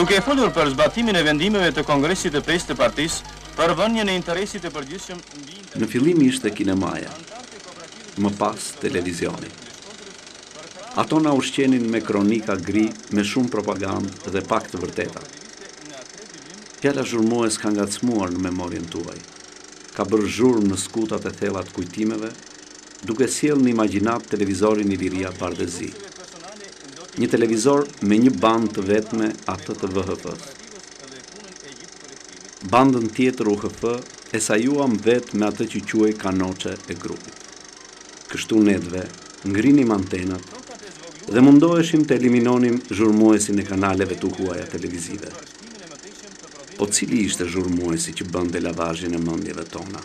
Duke folur për zbatimin e vendimeve të Kongresit të Pestë të Partisë për vënien e interesit të përgjithshëm mbi Në fillim ishte kinemaja, më pas televizioni. Ato na ushqenin me kronika gri me shumë propagandë dhe pak të vërteta. Fjala zhurmues ka ngacmuar në memorien tuaj. Ka bërë zhurmë në skutat e thella të kujtimeve, duke sjellë në imagjinatë televizorin Iliria bardhezi. Një televizor me një bandë të vetme atë të VHF-së. Bandën tjetër UHF e sajuam vetë me atë që quhej kanoçe e grupit. Kështu netëve ngrinim antenat dhe mundoheshim të eliminonim zhurmuesin e kanaleve të huaja televizive. Po cili ishte zhurmuesi që bënte lavazhin e mendjeve tona?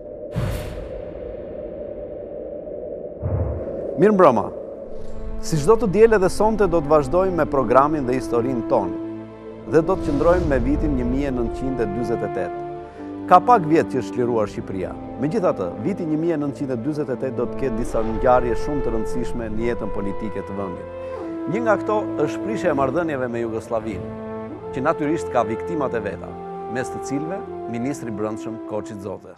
Mirëmbrëma, si çdo të diel edhe sonte do të vazhdojmë me programin dhe historinë tonë dhe do të qëndrojmë me vitin 1948. Ka pak vjet që është çliruar Shqipëria. Megjithatë, viti 1948 do të ketë disa ngjarje shumë të rëndësishme në jetën politike të vendit. Një nga këto është prishja e marrëdhënieve me Jugosllavinë, që natyrisht ka viktimat e veta. mes të cilëve ministri i Brendshëm Koçi Xoxe.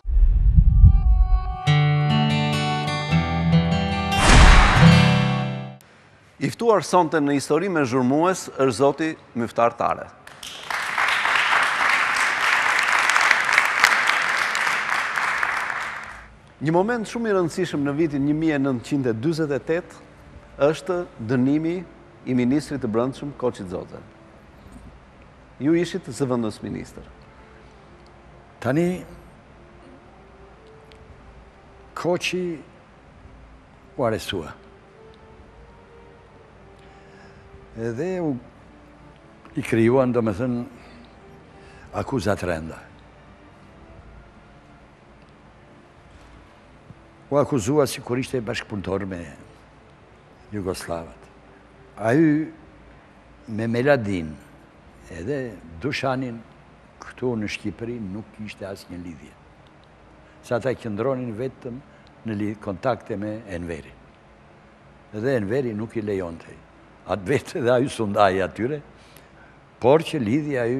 I ftuar sonte në histori me zhurmues është zoti Myftar Tare. Një moment shumë i rëndësishëm në vitin 1948 është dënimi i ministrit të Brendshëm Koçi Xoxe. Ju ishit zëvendësministër. Tani, Koçi u arrestua. Edhe iu krijuan, domethënë, akuza të rënda. U akuzua sikur ishte bashkëpunëtor me jugosllavët. Ai me Miladinin edhe Dushanin këtu në Shqipëri nuk ishte asnjë lidhje. Se ata qëndronin vetëm në kontakte me Enverin. Edhe Enveri nuk i lejonte. Atë vetë dhe ai s'u nda atyre, por që lidhje ai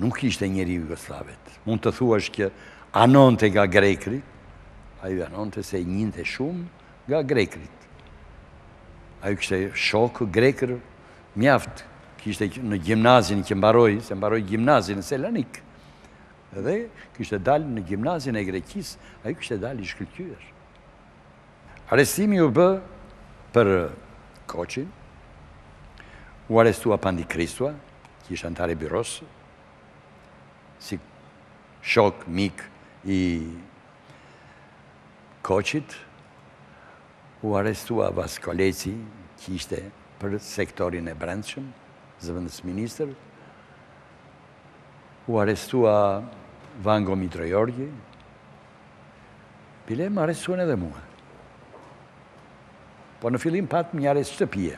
nuk ishte njeri i jugosllavëve. Mund të thuash që anonte nga grekërit, ai anonte se i njihte shumë, Nga grekërit. Ai kishte shokë grekër, mjaft kishte në gjimnazin që mbaroi, se mbaroi gjimnazin në Selanik. Dhe kishte dalë në gjimnazin e Greqisë, ai kishte dalë i shkëlqyer. Arrestimi u bë për Koçin, u arrestua Pandi Kristua, që ishte anëtar i Byrosë, si shok, mik i Koçit, u arrestua Vaskë Koleci, që ishte për sektorin e brendshëm, zëvendësministër, u arrestua Vango Mitrojorgji, bile më arrestuan edhe mua. Po në fillim patëm një arrest shtëpie.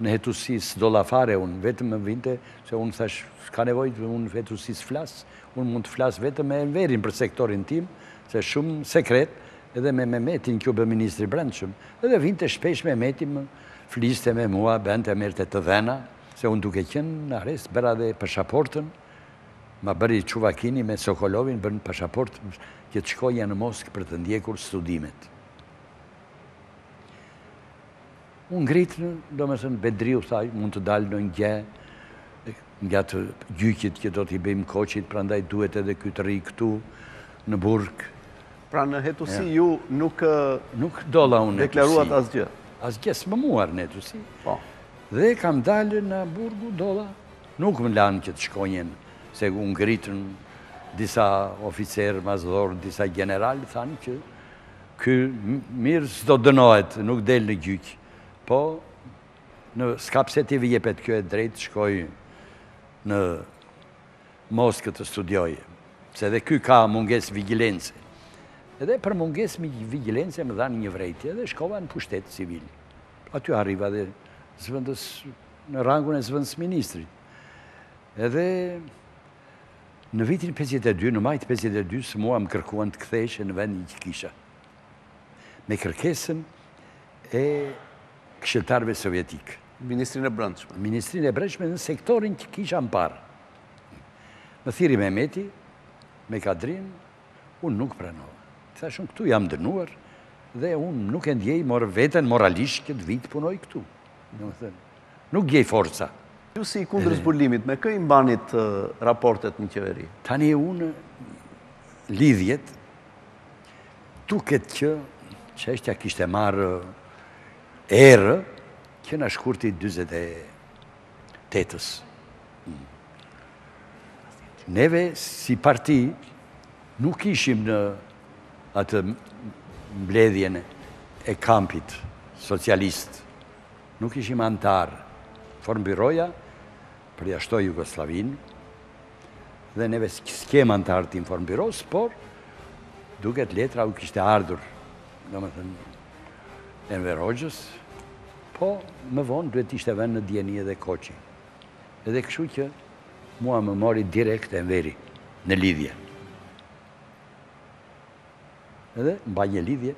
Në hetusi s'dola fare unë, vetëm më vinte se unë thashë s'ka nevojë, unë në hetusi s'flas, unë mund të flas vetëm me Enverin për sektorin tim, se është shumë sekret, edhe me Mehmetin që u bë ministër i Brendshëm. Edhe vinte shpesh Mehmeti fliste me mua, bënte merrte të dhëna, se unë duke qenë në arrest bëra dhe pashaportën, ma bëri Çuvakini me Sokolovin bënë pashaportën që të shkoja në Moskë për të ndjekur studimet. U ngritën, domethënë Bedriu tha mund të dalë ndonjë gjë gjatë gjyqit që do t'i bëjmë Koçit, prandaj duhet edhe ky të rrijë këtu në burg. Pra në hetuesi ju nuk nuk dola unë deklaruat asgjë. Asgjë s'më muarën në hetuesi. Po. Dhe kam dalë nga burgu dola. Nuk më lanë që të shkonja se u ngritën disa oficerë madhorë, disa gjeneralë, thanë që Ky mirë s'do dënohet, nuk del në gjyq, po s'ka pse t'i jepet kjo e drejtë të shkojë në Moskë të studiojë, se dhe ky ka mungesë vigjilence. Edhe për mungesë vigjilence më dhanë një vërejtje dhe shkova në pushtet civil. Aty arriva dhe zëvendës, në rangun e zëvendësministrit. Edhe Në vitin pesëdhjetë e dy, në maj të pesëdhjetë e dysë, mua më kërkuan të ktheheshe në vendin që kisha. Me kërkesën e këshilltarëve sovjetikë. Ministrinë e Brendshme. Ministrinë e Brendshme në sektorin që kisha më parë. Më thirri Mehmeti, me Kadrinë, unë nuk pranova. I thashë unë këtu jam dënuar dhe unë nuk e ndjej mor veten moralisht që të vij të punoj këtu. Domethënë, Nuk gjej forca. Ju si i kundërzbulimit, me kë i mbanit raportet në qeveri? Tani unë lidhjet, duket që çështja kishte marrë erë, që në shkurt të 48-ës. Neve si parti nuk ishim në atë mbledhjen e kampit socialist. Nuk ishim anëtarë, Informbyroja përjashtoi Jugosllavinë dhe neve s'qemë anëtarë të Informbyrosë, por duket letra u kishte ardhur, domethënë Enver Hoxhës, po më vonë duhet të ishte vënë në dijeni edhe Koçi. Edhe kështu që mua më mori direkt Enveri në lidhje. Edhe mbanja lidhje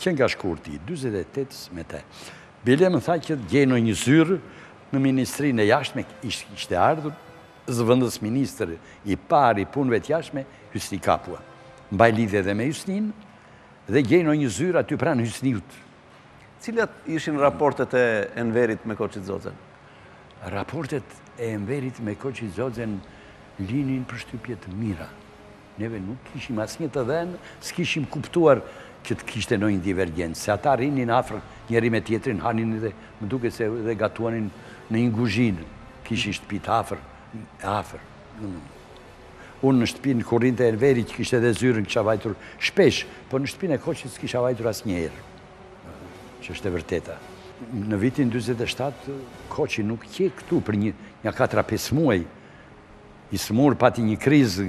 që nga shkurti i dyzet e tetës me te. Bile më tha që gjej ndonjë zyrë në ministrinë e jashtme, ishte ardhur zëvendësministër i parë i punëve të jashtme, Hysni Kapua. Mbaj lidhje dhe me Hysnin dhe gjej ndonjë zyrë aty pranë Hysniut. Cilat ishin raportet e Enverit me Koçi Xoxen? Raportet e Enverit me Koçi Xoxen linin përshtypje të mira. Neve nuk kishim asnjë të dhënë, s'kishim kuptuar që të kishte ndonjë divergjencë, se ata rrinin afër njëri me tjetrin, hanin edhe, më duket se edhe gatuanin në një guzhinë, kishin shtëpitë afër, afër. Unë në shtëpinë kur rrinte Enveri që kishte edhe zyrën kisha vajtur shpesh, po në shtëpinë e Koçit s'kisha vajtur asnjëherë. Që është e vërteta. Në vitin dyzet e shtatë Koçi nuk qe këtu për nja katër a pesë muaj. I sëmurë pati një krizë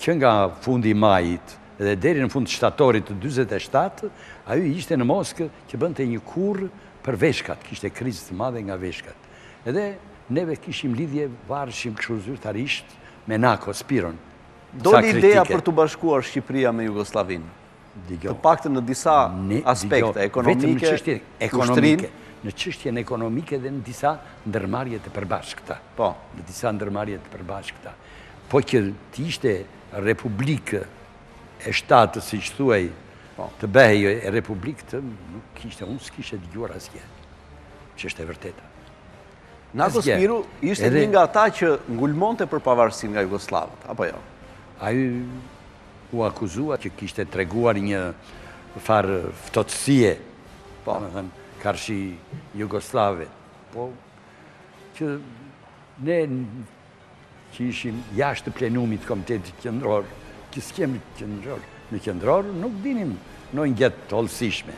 që nga fundi i majit dhe deri në fund të shtatorit të dyzet e shtatë, ai ishte në Moskë që bënte një kurë për veshkat, kishte krizë të madhe nga veshkat. Edhe neve kishim lidhje, vareshim kështu zyrtarisht me Nako Spiron. Doli ideja për t'u bashkuar Shqipëria me Jugosllavinë. të paktën në disa aspekte ekonomike, ushtrin, në çështjen ekonomike dhe në disa ndërmarrje të përbashkëta. Po, në disa ndërmarrje të përbashkëta. Po që të ishte republikë e shtatë, siç thuhej, po. të bëhej e republikë të nuk kishte, unë s'kisha dëgjuar asgjë. Që është e vërteta. Nako Spiru ishte një nga ata që ngulmonte për pavarësinë nga Jugosllavët, apo jo? Ai u akuzua që kishte treguar një farë ftohtësie, domethënë karshi jugosllavëve, po që ne që ishim jashtë plenumit të Komitetit Qendror, që s'qemë në qendror, nuk dinim ndonjë gjë të hollësishme.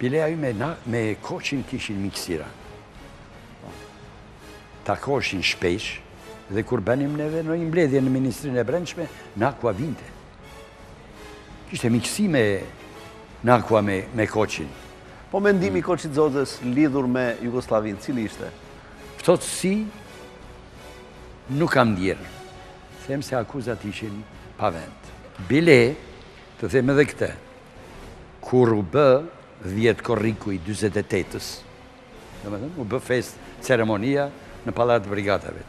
Bile ai me na, me koçin kishin miqësira. takoheshin shpesh dhe kur bënim neve ndonjë mbledhje në Ministrinë e Brendshme, Nakua vinte. Kishte miqësi me Nakua me, me Koçin. Po mendimi i Koçi Xoxes lidhur me Jugosllavinë, cili ishte? Ftohtësi nuk kam ndjerë. Them se akuzat ishin pa vend. Bile, të them edhe këtë, kur u bë dhjetë korriku i 48-ës, Domethënë, u bë festë ceremonia në Pallat të Brigadave.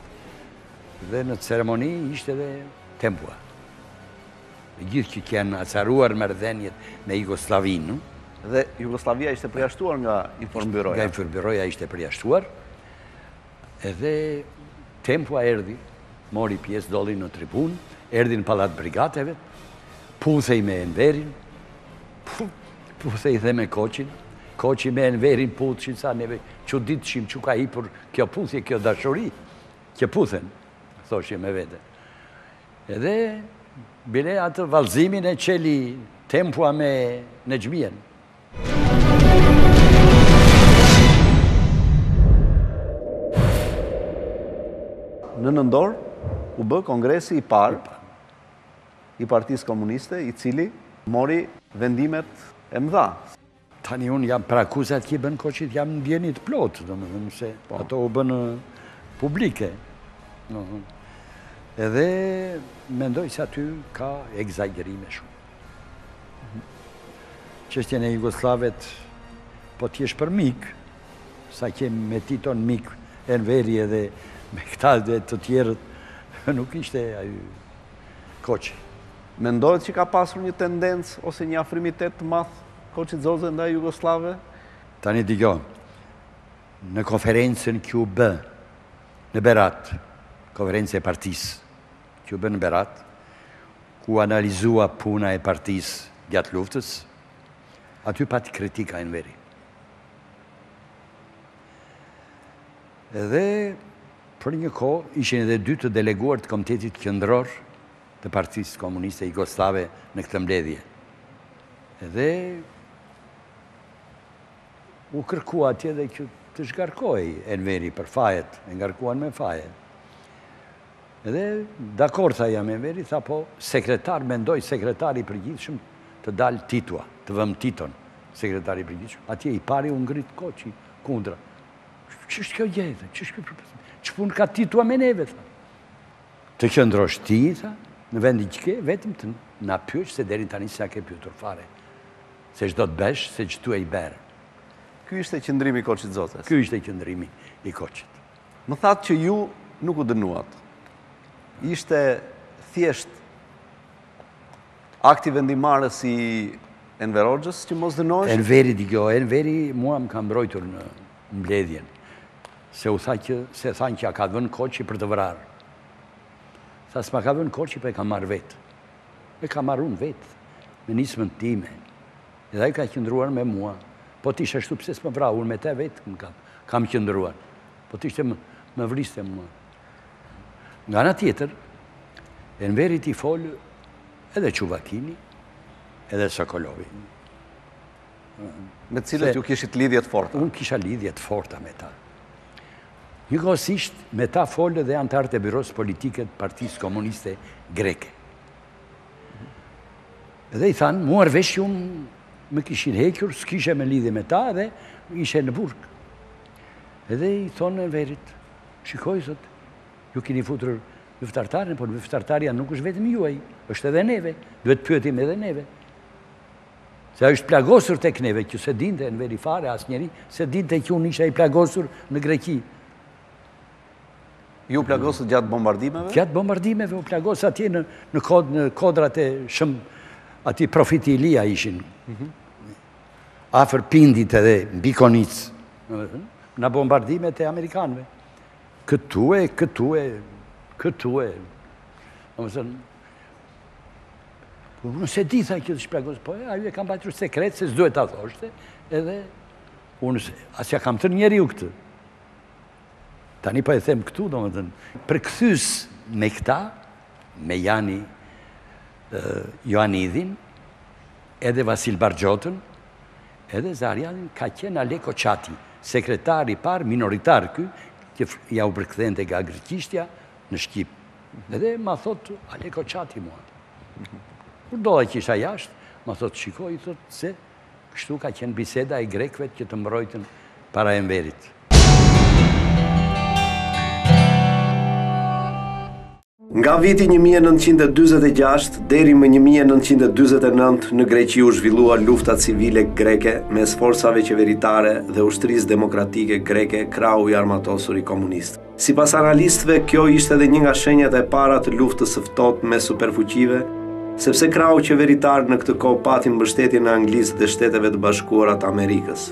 Dhe në ceremoni ishte dhe Tempua. Megjithëse qenë acaruar marrëdhëniet me Jugosllavinë. Dhe Jugosllavia ishte përjashtuar nga informbyroja. Nga informbyroja ishte përjashtuar. Edhe Tempua erdhi, mori pjesë dolli në tribunë, erdhi në Pallat të Brigadave, puthej me Enverin, Puthej dhe me Koçin, Koçi me Enverin puthshin sa neve, që çuditeshim ç'u ka hipur kjo puthje, kjo dashuri, që puthen, thoshje me vete. Edhe bile atë vallëzimin e çeli Tempua me Nexhmijen. Në nëntor, u bë kongresi i parë, i Partisë Komuniste, i cili mori vendimet e mëdha. Tani unë jam për akuzat që i bënë Koçit, jam në dijeni të plotë, domethënë se po. ato u bënë publike. Edhe mendoj se aty ka ekzagjerime shumë. Çështjen e jugosllavet, po të jesh për mik, sa qe me Titon mik Enveri edhe me këta dhe të tjerët, nuk ishte aju Koçi, Mendohet që ka pasur një tendencë ose një afrimitet të madh Koçi Xoxe ndaj jugosllavëve? Tani dëgjo. Në konferencën që u bë në Berat, konferencë e partisë që u bë në Berat, ku u analizua puna e partisë gjatë luftës, aty pati kritika Enveri. Edhe për një kohë ishin edhe dy të deleguar të Komitetit Qendror të Partisë Komuniste Jugosllave në këtë mbledhje. Edhe u kërkua atje dhe që të shkarkohej Enveri për fajet, e ngarkuan me faje. Edhe dakord tha jam Enveri, tha po sekretar, mendoj sekretar i përgjithshëm të dalë Titua, të vëmë Titon sekretar i përgjithshëm. Atje i pari u ngrit Koçi kundra. Ç'është kjo gjë, tha, ç'është ky përpësim? Ç'punë ka Titua me neve, tha? Të qëndrosh ti, tha, në vendin që ke, vetëm të na pyesësh se deri tani s'na ke pyetur fare. Se ç'do të bësh, se ç'tu e i bërë. Ky ishte qëndrimi i Koçi Xoxes. Ky ishte qëndrimi i Koçit. Më thatë që ju nuk u dënuat. Ishte thjesht Akti vendimmarrës i Enver Hoxhës që mos dënohesh? Enveri di kjo, Enveri mua më ka mbrojtur në mbledhjen, se u tha që, se thanë që e ka vënë Koçi për të vrarë. Tha s'e ka vënë Koçi për po e ka marrë vetë. E kam marrë unë vetë, me nismën time. Edhe ai ka qëndruar me mua. Po t'ishte ashtu pse s'më vrau, unë me të vetë, më kam, kam qëndruar. Po t'ishte më, më vriste mua. Nga ana tjetër, Enverit i folën edhe Çuvakini, edhe Sokolovi. Me cilët ju kishit lidhje të forta? Unë kisha lidhje të forta me ta. Njëkohësisht, me ta folën dhe anëtarët e byrosë politike të partisë komuniste greke. Dhe i thanë, muar vesh, unë më kishin hequr, s'kisha më lidhje me ta dhe isha në burg. Edhe i thonë Enverit, Shiko, i thotë, ju keni futur Myftar Taren, por Myftar Tarja nuk është vetëm juaj, është edhe neve, duhet të pyetim edhe neve. Se është plagosur tek neve, që s'e dinte Enveri fare, asnjeri, s'e dinte që unë isha i plagosur në Greqi. U plagosët gjatë bombardimeve? Gjatë bombardimeve, u plagosa atje në, në, kod, në kodrat e shëm, atij profiti Ilia ishin. Mhm. afër Pindit edhe mbi Konicë, nga bombardimet e Amerikanëve. Këtu e, këtu e, këtu e. Domethënë, po unë s'e di tha kjo të shpjegos, po e, ajo e ka mbajtur sekret, se s'duhet ta thoshte, edhe unë s'e, as ia kam thënë njeriu këtë. Tani po e them këtu, domethënë, përkthyes me këta, me Jani Joanidhin, edhe Vasil Barxhotën, edhe Zaharianin, ka qenë Aleko Çati, sekretar i parë, minoritar ky, që ua përkthente nga greqishtja në shqip. Edhe ma thotë Aleko Çati mua. Kur dola që isha jashtë, ma thotë shiko, i thotë se Kështu ka qenë biseda e grekëve që të mbrojtën para Enverit. Nga viti një mijë e nëntëqind e dyzet e gjashtë deri më një mijë e nëntëqind e dyzet e nëntë në Greqi u zhvillua lufta civile greke mes forcave qeveritare dhe ushtrisë demokratike greke krahu i armatosur i komunistëve. Sipas analistëve, kjo ishte edhe një nga shenjat e para të luftës së ftohtë mes superfuqive, sepse krahu qeveritar në këtë kohë pati mbështetjen e Anglisë dhe Shteteve të Bashkuara të Amerikës.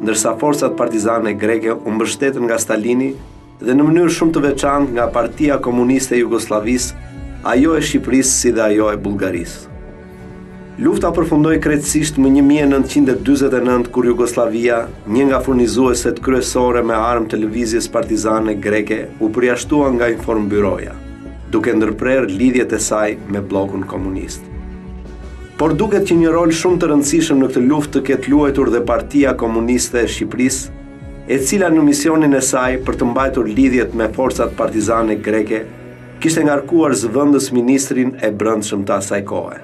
Ndërsa forcat partizane greke u mbështetën nga Stalini dhe në mënyrë shumë të veçantë nga Partia Komuniste e Jugosllavisë, ajo e Shqipërisë si dhe ajo e Bullgarisë. Lufta përfundoi krejtësisht më një mijë e nëntëqind e dyzet e nëntë kur Jugosllavia, një nga furnizueset kryesore me armë të lëvizjes partizane greke, u përjashtua nga Informbyroja, duke ndërprerë lidhjet e saj me bllokun komunist. Por duket që një rol shumë të rëndësishëm në këtë luftë të ketë luajtur dhe Partia Komuniste e Shqipërisë, e cila në misionin e saj për të mbajtur lidhjet me forcat partizane greke, kishte ngarkuar zëvendës ministrin e Brendshëm të asaj kohe.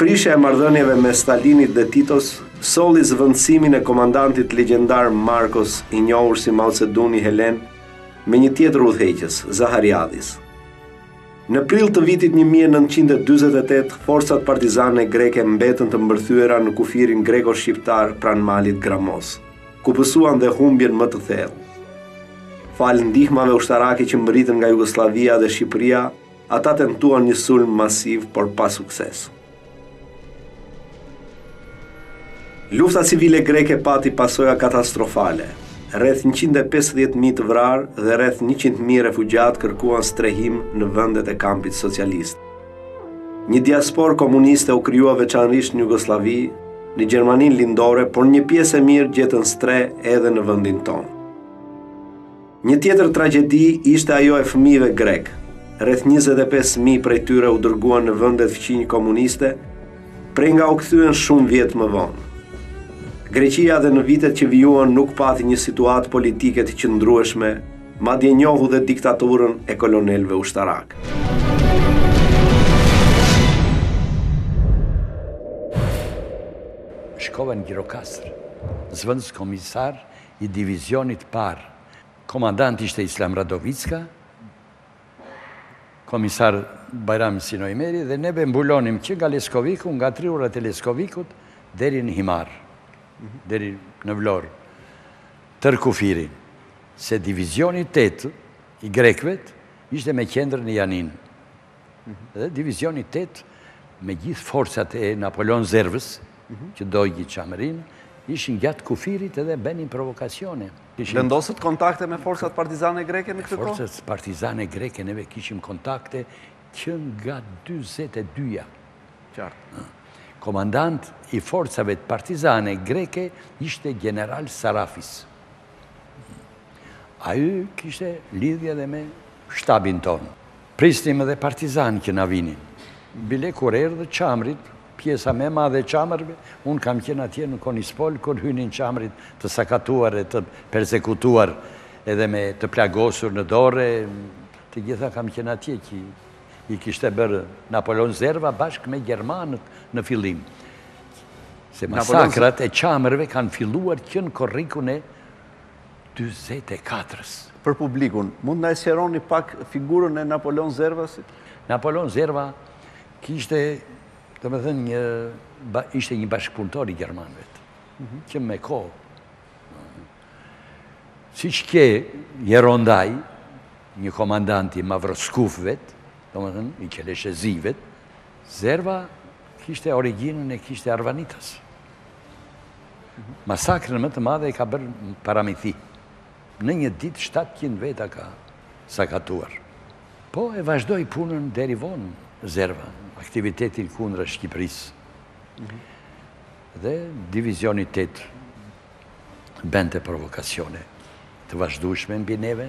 Prishja e marrëdhënieve mes Stalinit dhe Titos solli zëvendësimin e komandantit legjendar Markos, i njohur si Mao Ce Duni helen, me një tjetër udhëheqës, Zahariadis. Në prill të vitit një mijë e nëntëqind e dyzet e tetë, forcat partizane greke mbetën të mbërthyera në kufirin greko-shqiptar pranë malit Gramos. ku pësuan dhe humbjen më të thellë. Falë ndihmave ushtarake që mbërritën nga Jugosllavia dhe Shqipëria, ata tentuan një sulm masiv, por pa sukses. Lufta civile greke pati pasoja katastrofale. Rreth 150.000 të vrarë dhe rreth 100.000 refugjatë kërkuan strehim në vendet e kampit socialist. Një diasporë komuniste u krijua veçanërisht në Jugosllavi, në Gjermaninë Lindore, por një pjesë e mirë gjetën strehë edhe në vendin tonë. Një tjetër tragjedi ishte ajo e fëmijëve grekë. Rreth 25.000 prej tyre u dërguan në vendet fqinje komuniste, prej nga u kthyen shumë vjet më vonë. Greqia dhe në vitet që vijuan nuk pati një situatë politike të qëndrueshme Madje njohu dhe diktaturën e kolonelëve ushtarakë. Shkova në Gjirokastër, zvëndës komisar i divizionit të parë. Komandant ishte Islam Radovicka, komisar Bajram Sinojmeri dhe neve mbulonim që nga Leskoviku, nga tri urat e Leskovikut, deri në Himarë, deri në Vlorë. Tërë kufirin, se divizioni tetë i grekëvet ishte me qendër në Janinë. Dhe divizioni tetë, me gjithë forcat e Napoleon Zervës, që dogji Çamërinë, ishin gjatë kufirit edhe bënin provokacione. Vendosët kontakte me forcat partizane greke në këtë kohë? Forcat partizane greke, neve kishim kontakte Që nga dyzet e dyja. Qartë, ëh. Komandant i forcave të partizane greke ishte gjeneral Sarafis. Ai kishte lidhje edhe me shtabin tonë. Prisnim edhe partizanë që na vinin. Bile kur erdhën Çamrit, pjesa më e madhe e Çamërve, unë kam qenë atje në Konispol kur hynin Çamrit të sakatuar e të persekutuar edhe me të plagosur në dorë, Të gjitha kam qenë atje që i kishte bërë Napoleon Zerva bashkë me gjermanët në fillim. Se masakrat e çamërve kanë filluar që në korrikun e 44-ës. Për publikun, mund na e sqaroni pak figurën e Napoleon Zervasit? Napoleon Zerva kishte, domethënë, një, ishte një bashkëpunëtor i gjermanëvet, mhm. që me kohë, Siç ke Jerondaj, një komandant i mavroskufëvet, domethënë i qeleshezivet, Zerva kishte origjinën e kishte arvanitas. Masakrën më të madhe e ka bërë Paramithi. Në një ditë 700 veta ka sakatuar. Po e vazhdoi punën deri vonë Zerva, aktivitetin kundra Shqipërisë. Mhm. Dhe divizioni 8 bënte provokacione të vazhdueshme mbi neve,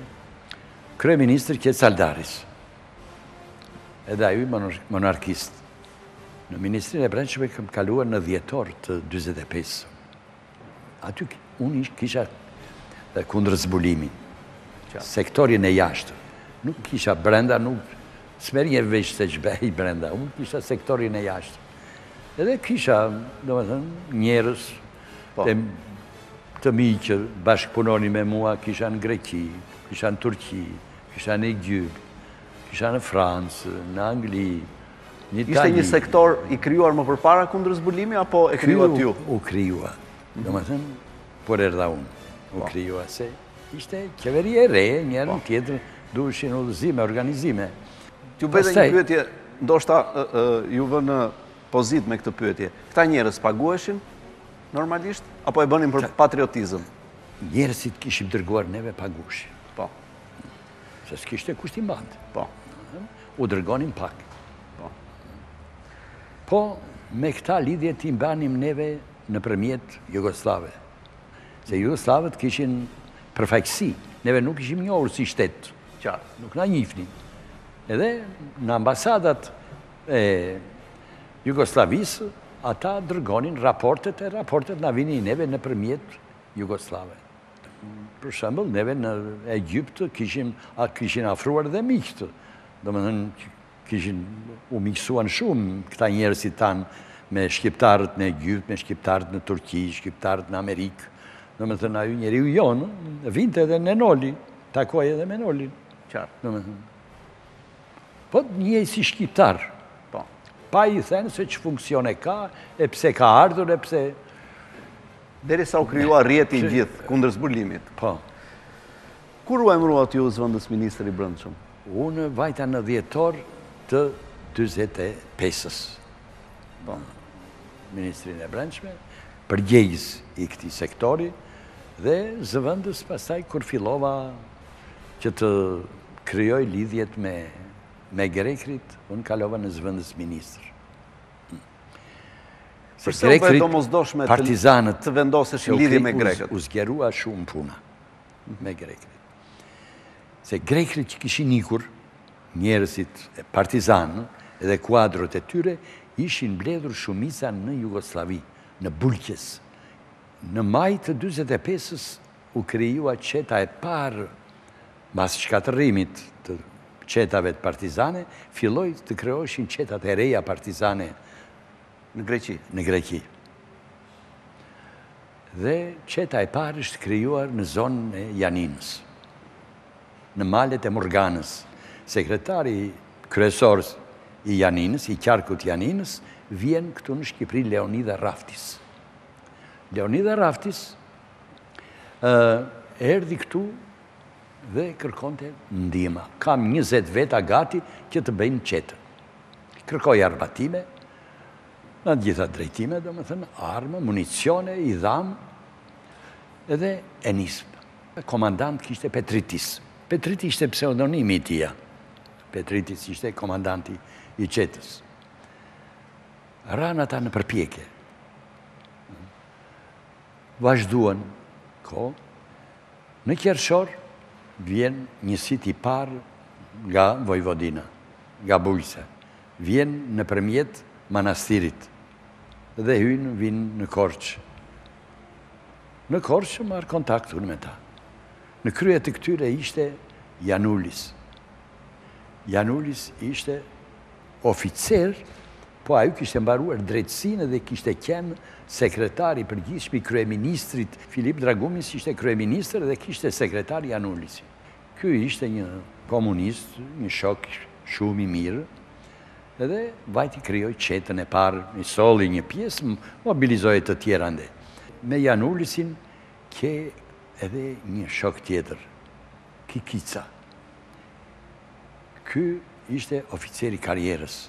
kryeministër qe Caldaris, edhe ai monarkist, në Ministrinë e Brendshme kam kaluar në dhjetor të 45. Aty unë ish kisha kundërzbulimin. Sektorin e jashtë. Nuk kisha brenda, nuk s'merrnja vesh se ç'bëhej brenda. Unë kisha sektorin e jashtë. Edhe kisha, domethënë, njerëz Po. Të mi që bashkëpunonin me mua, kisha në Greqi, kisha në Turqi, kisha në Egjipt, kisha në Francë, në Angli, në Itali. Ishte një sektor i krijuar më përpara kundërzbulimi, apo e krijuat ju? U krijua, domethënë, po erdha unë, u po. krijua se ishte qeveri e re, njerën po. tjetër, duheshin udhëzime, organizime. T'ju bëj një pyetje, ndoshta ju vë në pozitë me këtë pyetje. Këta njerëz paguheshin normalisht apo e bënin për patriotizëm? Njerëzit kishim dërguar neve paguheshin. Po. Se s'kishte kush t'i mbante. Po. U dërgonim pak. Po. Po, me këta lidhjet i mbanim neve nëpërmjet jugosllavëve. Se jugosllavët kishin përfaqësi. Neve nuk ishim njohur si shtet. Qartë. Nuk na njifnin. Edhe në ambasadat e Jugosllavisë, ata dërgonin raportet e raportet na vinin neve nëpërmjet jugosllavëve. Për shembull, neve në Egjipt kishim a kishin afruar dhe miqtë. Domethënë kishin u miqësuan shumë këta njerëzit tanë me shqiptarët në Egjipt, me shqiptarët në Turqi, shqiptarët në Amerikë. Domethënë ai njeriu jonë vinte edhe ne Noli, takohej edhe me Nolin. Qartë. Domethënë Po njihej si shqiptar. Po. Pa i thënë se ç'funksione ka, e pse ka ardhur, e pse... Derisa u krijua rrjeti i gjithë kundërzbulimit. Po. Kur u emëruat ju zëvendësministër i Brendshëm? Unë vajta në dhjetor të 45-ës. Po. Ministrinë e Brendshme, përgjegjës i këtij sektori, dhe zëvendës pastaj kur fillova Që të krijoj lidhjet me me grekrit, unë kalova në zëvendësministër. Se se u bë e domosdoshme partizanët të vendoseshin lidhje me grekët? U zgjerua shumë puna me grekrit. Se grekrit që kishin ikur, njerëzit partizanë dhe kuadrot e tyre, ishin mbledhur shumica në Jugosllavi, në Bulqes. Në maj të 45-ës U krijua çeta e parë mas shkatërrimit të çetavet partizane, filloi të krijoheshin çetat e reja partizane në Greqi. Në Greqi. Dhe çeta e parë është krijuar në zonën e Janinës, në malet e Murganës. Sekretari kryesor i Janinës, i qarkut Janinës, vjen këtu në Shqipëri Leonidha Raftis. Leonidha Raftis Erdhi këtu dhe kërkonte ndihma. Kam njëzet veta gati që të bëjnë çetën. Kërkoi armatime, nga të gjitha drejtimet, domethënë armë, municione, i dhamë, edhe e nismë. Komandant kishte Petritis. Petriti ishte pseudonimi i tija. Petritis ishte komandanti i çetës. Ranë ata në përpjekje. Vazhduan kohë. Në qershor vjen një çetë e parë nga Vojvodina, nga Bulkes. Vjen nëpërmjet Manastirit dhe hyjnë vijnë në Korçë. Në Korçë marr kontakt unë me ta. Në krye të këtyre ishte Janulis. Janulis ishte oficer Po ai kishte mbaruar drejtësinë dhe kishte qenë sekretar i përgjithshëm i kryeministrit Filip Dragumis, ishte kryeministër dhe kishte sekretar Janulisin. Ky ishte një komunist, një shok shumë i mirë dhe vajti krijoi çetën e parë, i solli një pjesë, mobilizoi të tjerë andej. Me Janulisin qe edhe një shok tjetër, Kikica. Ky ishte oficer i karrierës,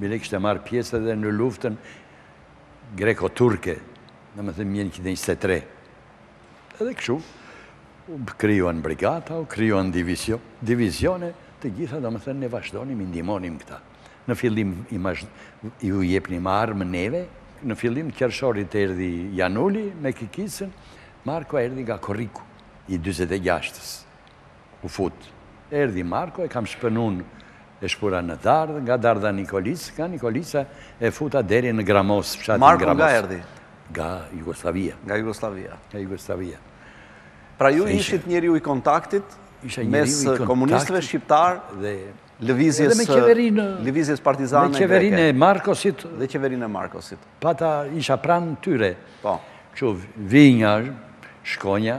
Bile kishte marrë pjesë edhe në luftën greko-turke, domethënë 1923. Edhe kështu, u krijuan brigata, u krijuan divizione, të gjitha domethënë ne vazhdonim, i ndihmonim këta. Në fillim iu jepnim armë neve, në fillim qershorit erdhi Januli me Kikicën, Marko erdhi nga korriku i 46-ës. U fut. Erdhi Marko, e kam shpënë unë e shpura në Dardhë, nga Dardha Nikolicë, nga Nikolica e futa deri në Gramos, fshatin Gramos. Marko nga erdhi? Nga Jugoslavia. Nga Jugoslavia. Nga Jugoslavia. Pra ju ishit njeriu i kontaktit mes komunistëve shqiptarë dhe lëvizjes lëvizjes partizane greke. Me qeverinë e Markosit. Dhe qeverinë e Markosit. Pata isha pranë tyre. Po. Kështu vinja, shkonja,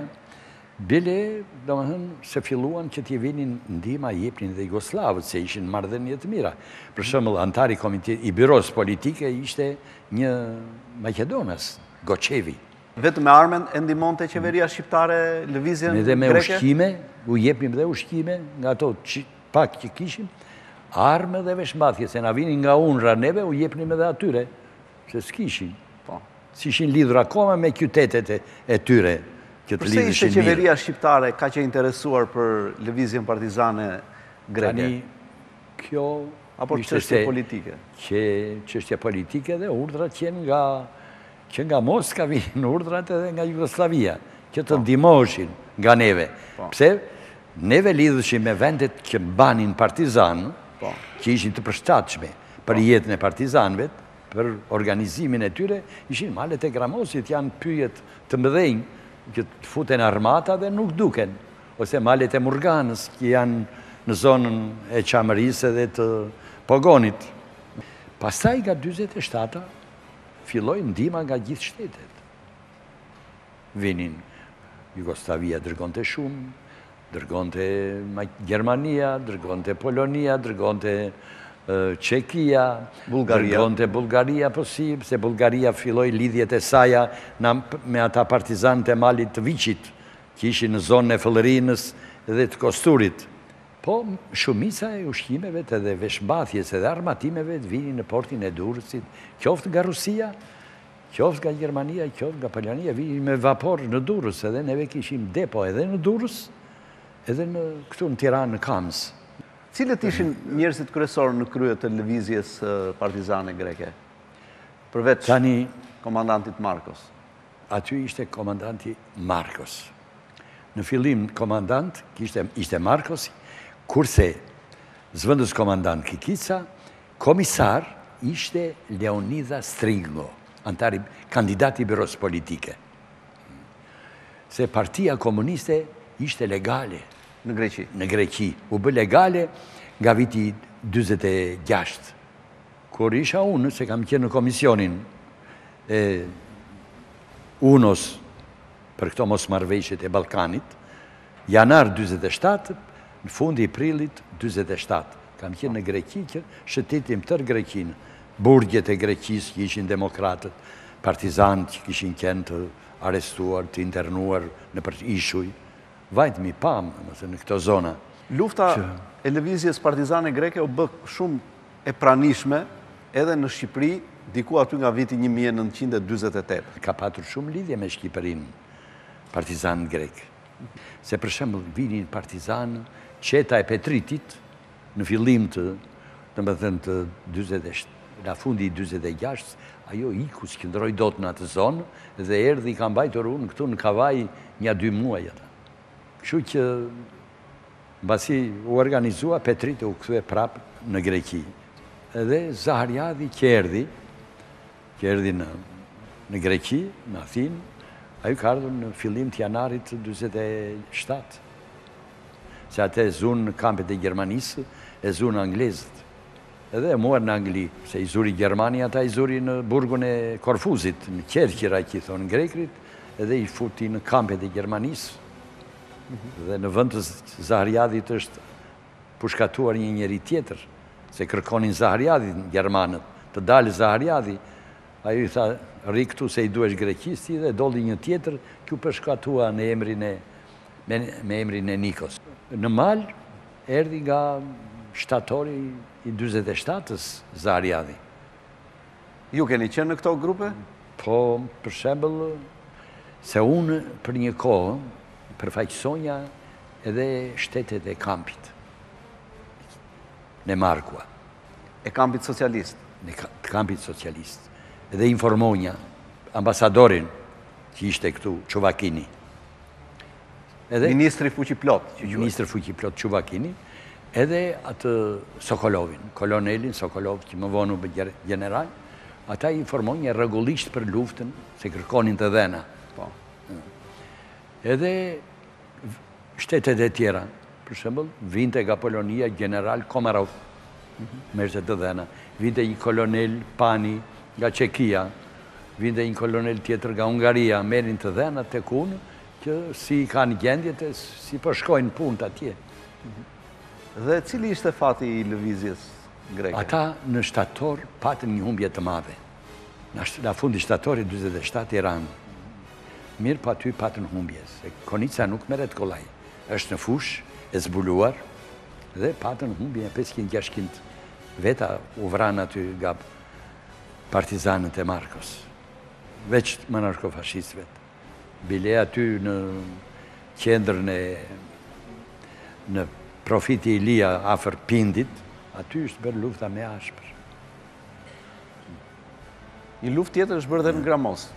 Bile, domethënë, se filluan që t'i vinin ndihma, i jepnin dhe jugosllavët, se ishin marrëdhënie të mira. Për shembull, anëtar i komitet, i byrosë politike ishte një maqedonas, Goçevi. Vetëm me armë e ndihmonte qeveria shqiptare lëvizjen greke? Edhe me ushqime, u jepnim dhe ushqime nga ato pak që kishim, armë dhe veshmbathje, se na vinin nga UNRRA neve, u jepnim edhe atyre, se s'kishin. Po. S'ishin lidhur akoma me qytetet e tyre që të lidhëshin mirë. Përse ishte qeveria shqiptare kaq e interesuar për lëvizjen partizane greke? Tani, kjo... Apo çështje politike? Qe çështje politike dhe urdhrat qenë nga, që nga Moska vinin urdhrat edhe nga Jugosllavia, që të ndihmohëshin nga neve. Pse neve lidhëshim me vendet që mbanin partizanë, që ishin të përshtatshme për jetën e partizanëvet, Për organizimin e tyre ishin malet e Gramosit, janë pyjet të mëdhenj që të futen armata dhe nuk duken, ose malet e Murganës, që janë në zonën e Çamërisë dhe të Pogonit. Pastaj nga dyzet e shtata filloi ndihma nga gjithë shtetet. Vinin Jugosllavia dërgonte shumë, Dërgonte Gjermania, dërgonte Polonia, dërgonte Çekia, dërgonte Bulgaria, po si, se Bulgaria filloi lidhjet e saja me ata partizanët e malit të Viçit, që ishin në zonën e Follorinës dhe të Kosturit. Po, shumica e ushqimevet edhe veshmbathjes edhe armatimevet vinin në portin e Durrësit, qoftë nga Rusia, Qoftë nga Gjermania, qoftë nga Polonia vinin me vapor në Durrës, edhe neve kishim depo edhe në Durrës, edhe në këtu në Tiranë në Kamëz. Cilët ishin njerëzit kryesorë në krye të lëvizjes partizane greke? Përveç Tani, komandantit Markos. Aty ishte komandanti Markos. Në fillim komandant ishte Markosi, kurse zëvendës komandant Kikica, Komisar ishte Leonidha Stringo, anëtar i kandidat i Byrosë Politike. Se Partia Komuniste ishte legale në Greqi. Në Greqi u bë legale nga viti 46. Kur isha unë se kam qenë në komisionin e UNO-s për këto mosmarrëveshjet e Ballkanit, Janar dyzet e shtatë, Në fund i prillit dyzet e shtatë, kam qenë në Greqi që shëtitim tërë Greqinë, burgjet e Greqisë që ishin demokratët, partizanët që kishin qenë të arrestuar, të internuar nëpër ishuj, vajtëm i pamë në këto zona. Lufta e lëvizjes partizane greke u bë shumë e pranishme edhe në Shqipëri diku aty nga viti një mijë e nëntëqind e dyzet e tetë. Ka patur shumë lidhje me Shqipërinë, Partizanë grekë. Se për shembull vinin partizanë, çeta e Petritit në fillim të, domethënë të dyzet e nga fundi i dyzet e gjashtë, ajo iku s'qëndroi dot në atë zonë dhe erdhi i kam mbajtur unë këtu në Kavajë nja dy muaj ata. Kështu që mbasi u organizua Petrit u kthye prapë në Greqi. Edhe Zahariadhi që erdhi Që erdhi në Greqi, në Athinë, ai ka ardhur në fillim të janarit 47. Se atë e zunë në kampet e Gjermanisë, e zunë anglezët. Edhe e muar në Angli, se i zuri Gjermania, ata i zuri në burgun e Korfuzit, në Qerqira që i thonë grekërit, edhe i futi në kampet e Gjermanisë. Mhm. Dhe në vënd të Zahariadit është pushkatuar një njeri tjetër, se kërkonin Zahariadhin gjermanët, të dalë Zahariadhi, ai i tha, rri këtu se i duhesh Greqisë ti dhe dolli një tjetër ky u pushkatua në emrin e, me emrin e Nikos. Në mal erdhi nga shtatori i dyzet e shtatës Zahariadhi, Ju keni qenë në këto grupe? Po, për shembl, se unë për një kohë përfaqësonja edhe shtetet e kampit ne Markua. E kampit socialist? Në kampit socialist. Dhe informonja ambasadorin që ishte këtu, Çuvakini. Ministër fuqiplotë, që quhet. Ministër fuqiplotë, Çuvakinin, edhe atë Sokolovin, kolonelin Sokolov, që më vonë u bë gjeneral, ata i informonja rregullisht për luftën, se kërkonin të dhëna. Po. Edhe shtetet e tjera, Për shembull, vinte nga Polonia gjeneral Komarov, merrte të dhëna. Vinte një kolonel Pani nga Çekia, vinte një kolonel tjetër nga Hungaria, merrnin të dhëna tek unë, që si i kanë gjendjet e si po shkojnë po punët atje. Dhe cili ishte fati i lëvizjes greke? Ata në shtator patën një humbje të madhe. Nga fundi i shtatorit 47 i ranë. Mirëpo po aty patën humbje, se Konica nuk merret kollaj. Është në fushë e zbuluar dhe patën humbje, e pesëqind gjashtëqind veta u vranë aty nga partizanët e Markos. Veç monarkofashistëve. Bile aty në qendrën e në Profiti Ilia afër Pindit, aty është bërë lufta më e ashpër. Një luftë tjetër është bërë dhe në Gramoz.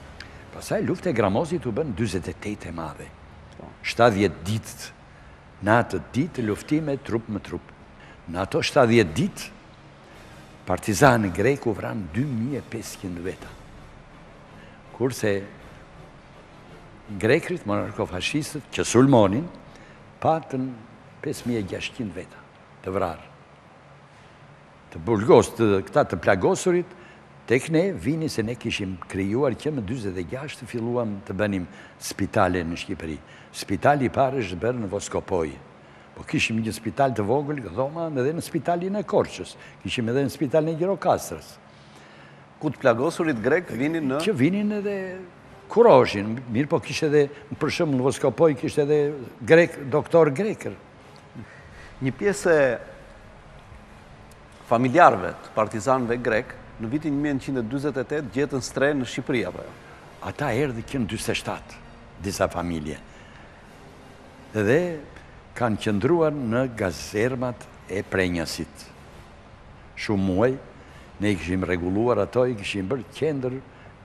Pastaj lufta e Gramozit u bë në 48 e madhe. 70 po. ditë. Net e ditë luftime trup më trup. Në ato 70 ditë, partizanë grekë u vranë 2500 veta. Kurse grekërit, monarkofashistët, që sulmonin, patën 5600 veta të vrarë. Të burgos, këta të plagosurit tek ne vinin se ne kishim krijuar që më dyzet e gjashtë filluam të bënim spitale në Shqipëri. Spitali i parë është bërë në Voskopojë. Po kishim një spital të vogël dhoma edhe në spitalin e Korçës. Kishim edhe në spitalin e Gjirokastrës. Ku të plagosurit grekë vinin në Që vinin edhe kuroshin, mirëpo kishte edhe për shembull në Voskopojë kishte edhe grek, doktorë grekër. Një pjesë e familjarëve të partizanëve grekë në vitin 1948 gjetën strehë në Shqipëri apo jo? Ata erdhën që në 47, disa familje. Dhe kanë qëndruar në kazermat e Prrenjasit. Shumë muaj, ne i kishim rregulluar ato, i kishim bërë qendër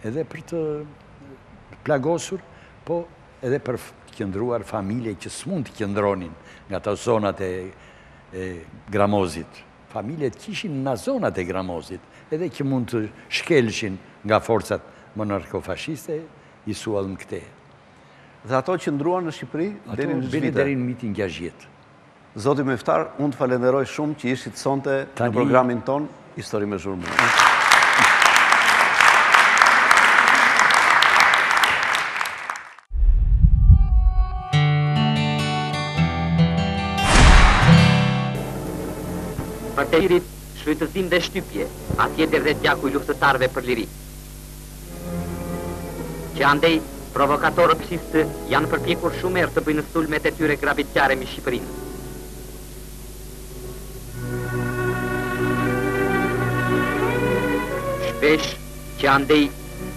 edhe për të plagosur, po edhe për të qëndruar familje që s'mund të qëndronin nga ato zonat e Gramozit, familjet që ishin nga zonat e Gramozit, edhe që mund të shkelshin nga forcat monarko-fashiste, i sollëm këtej. Dhe ato qëndruan në Shqipëri deri në vitin... Deri në vitin gjashtëdhjetë. Zoti Meftar, unë të falenderoj shumë që ishit sonte në programin tonë, Histori me Zhurmues. Përtej tij, shfrytëzim dhe shtypje, atje derdhet gjaku i luftëtarëve për liri. Që andej, provokatorët fashistë janë përpjekur shumë herë të bëjnë sulmet e tyre grabitqare mbi Shqipërinë. Shpesh, që andej,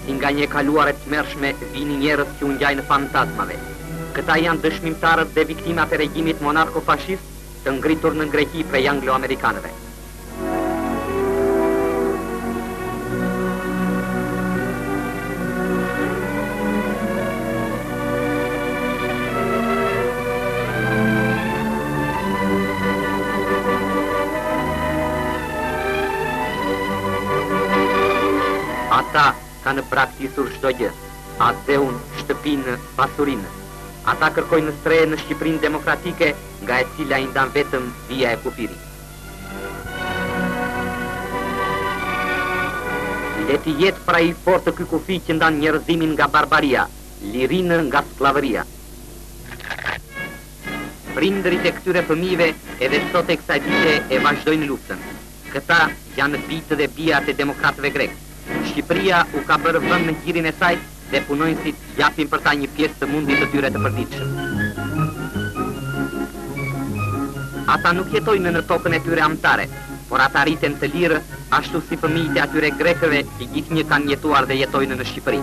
si nga një e kaluar e tmerrshme, vijnë njerëz që u ngjajnë fantazmave. Këta janë dëshmitarët dhe viktimat e regjimit monarko-fashist të ngritur në Greqi prej anglo-amerikanëve. Ata kanë braktisur çdo gjë, atdheun, shtëpinë, pasurinë. Ata kërkojnë strehë në Shqipërinë demokratike nga e cila i ndan vetëm vija e kufirit. Le të jetë pra i fortë ky kufi që ndan njerëzimin nga barbaria, lirinë nga skllavëria. Prindërit e këtyre fëmijëve edhe sot e kësaj dite e vazhdojnë luftën. Këta janë bijtë dhe bijat e demokratëve grekë. Shqipëria u ka bërë vend në gjirin e saj dhe punonjësit japin për ta një pjesë të mundit të tyre të përditshëm. Ata nuk jetojnë në tokën e tyre amtare, por ata rriten të lirë, ashtu si fëmijët e atyre grekëve që gjithnjë kanë jetuar dhe jetojnë në Shqipëri.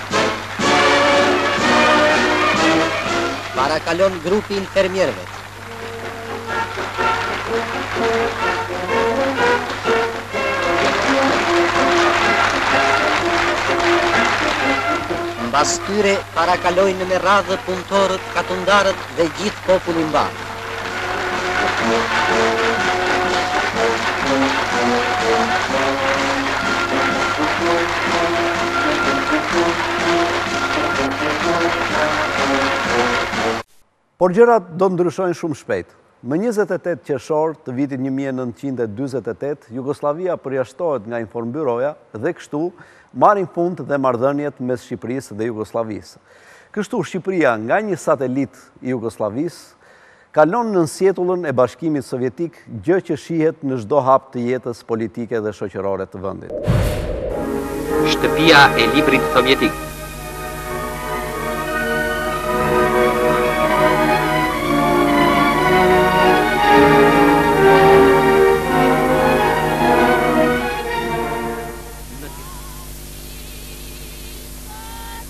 Parakalon grupi i infermierëve. Mbas tyre parakalojnë me radhë punëtorët, katundarët dhe gjithë populli mbarë. Por gjërat do të ndryshojnë shumë shpejt. Më njëzet e tetë qershor të vitit një mijë e nëntëqind e dyzet e tetë, Jugosllavia përjashtohet nga Informbyroja dhe kështu marrin fund dhe marrëdhëniet mes Shqipërisë dhe Jugosllavisë. Kështu, Shqipëria, nga një satelit i Jugosllavisë, kalon nën sjetullën e Bashkimit Sovjetik, gjë që shihet në çdo hap të jetës politike dhe shoqërore të vendit. Shtëpia e Librit Sovjetik.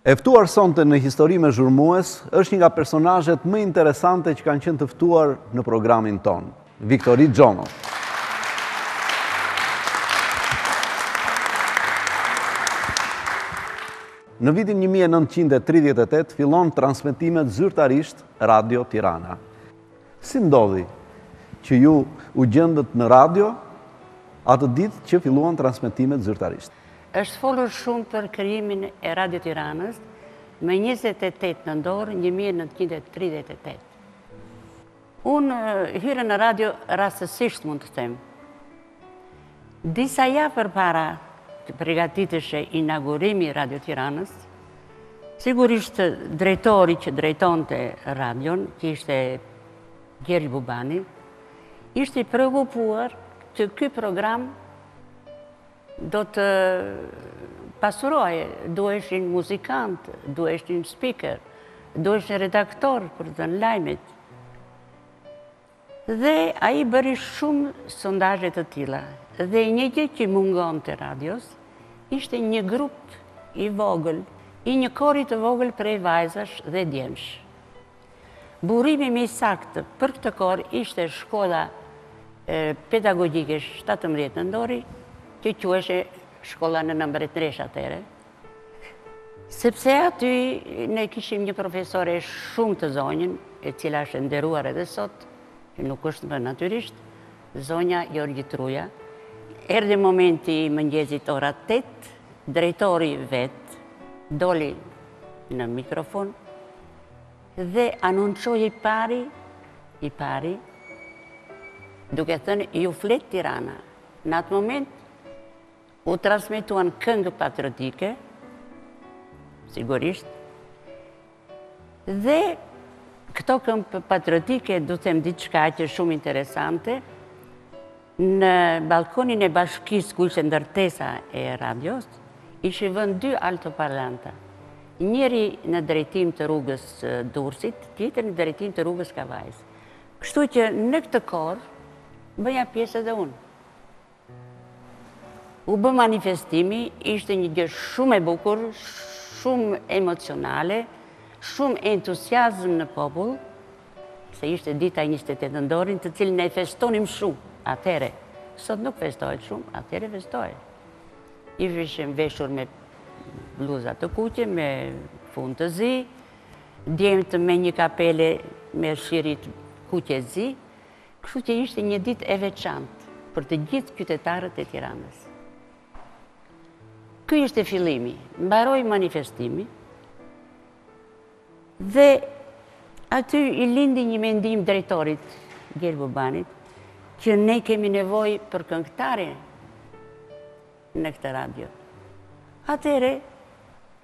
E ftuar sonte në Histori me Zhurmues është një nga personazhet më interesante që kanë qenë të ftuar në programin tonë, Viktori Xhono. Në vitin 1938 fillon transmetimet zyrtarisht Radio Tirana. Si ndodhi që ju u gjendët në radio atë ditë që filluan transmetimet zyrtarisht? Është folur shumë për krijimin e Radio Tiranës më njëzet e tetë nëntor një mijë e nëntëqind e tridhjetë e tetë. Unë hyra në radio rastësisht, mund të them. Disa javë përpara të pregatiteshe inagurimi i Radio Tiranës, sigurisht drejtori që drejtonte radion, që ishte Gjergj Bubani, ishte i preokupuar që ky program do të pasuroje, duheshin muzikantë, duheshin spikerë, duheshin redaktorë për të dhënë lajmet. Dhe ai bëri shumë sondazhe të tilla. Dhe një gjë që i mungonte radios, ishte një grup i vogël, i një kori të vogël prej vajzash dhe djemsh. Burimi më i saktë për këtë kor ishte shkolla pedagogjike 17 Nëndori, që quheshe shkolla Nëna Mbretëreshë atëhere, Sepse aty ne kishim një profesore shumë të zonjën, e cila është e nderuar edhe sot, që nuk është më natyrisht, zonja Jorgji Truja. Erdhi momenti i mëngjesit ora 8, drejtori vetë, doli në mikrofon, dhe anonçoi i pari, i pari, duke thënë ju flet Tirana. Në atë moment, U transmetuan këngë patriotike, sigurisht, dhe këto këngë patriotike, du them diçka që është shumë interesante, në balkonin e bashkisë ku ishe ndërtesa e radios, ishin vënë dy altoparlanta. Njëri në drejtim të rrugës Durrësit, tjetri në drejtim të rrugës Kavajës. Kështu që në këtë kor, bëja pjesë edhe unë. U bë manifestimi, ishte një gjë shumë e bukur, shumë emocionale, shumë entuziazëm në popull, se ishte dita e 28 nëntorit, të cilin ne festonim shumë, atere. Sot nuk festohet shumë, atëhere festohej. Ishim veshur me bluza të kuqe, me fund të zi, djemtë me një kapele me shirit kuq e zi, Kështu që ishte një ditë e veçantë për të gjithë qytetarët e Tiranës. Ky ishte fillimi, mbaroi manifestimi dhe aty i lindi një mendim drejtorit Gjergj Bubanit që ne kemi nevojë për këngëtare në këtë radio. Atëhere,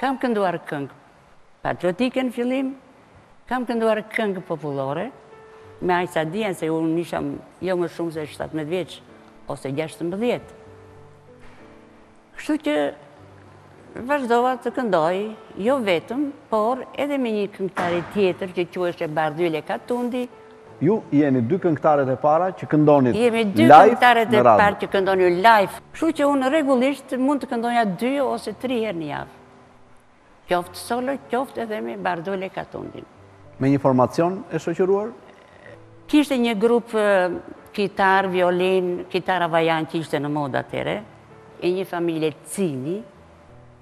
Kam kënduar këngë patriotike në fillim, kam kënduar këngë popullore, me aq sa dija se unë isha jo më shumë se 17 vjeç ose 16. Kështu që vazhdova të këndoj, jo vetëm, por edhe me një këngëtare tjetër që quhesh Bardhyle Katundi. Ju jeni dy këngëtaret e para që këndonit live në radio. Jemi dy këngëtaret e para që këndonim live. Kështu që unë rregullisht mund të këndoja dy ose tri herë në javë. Qoftë solo qoftë edhe me Bardhyle Katundin. Me një formacion e shoqëruar? Kishte një grup kitarë, violinë, kitarë havajane që ishte në modë atëhere, e një familje Cini,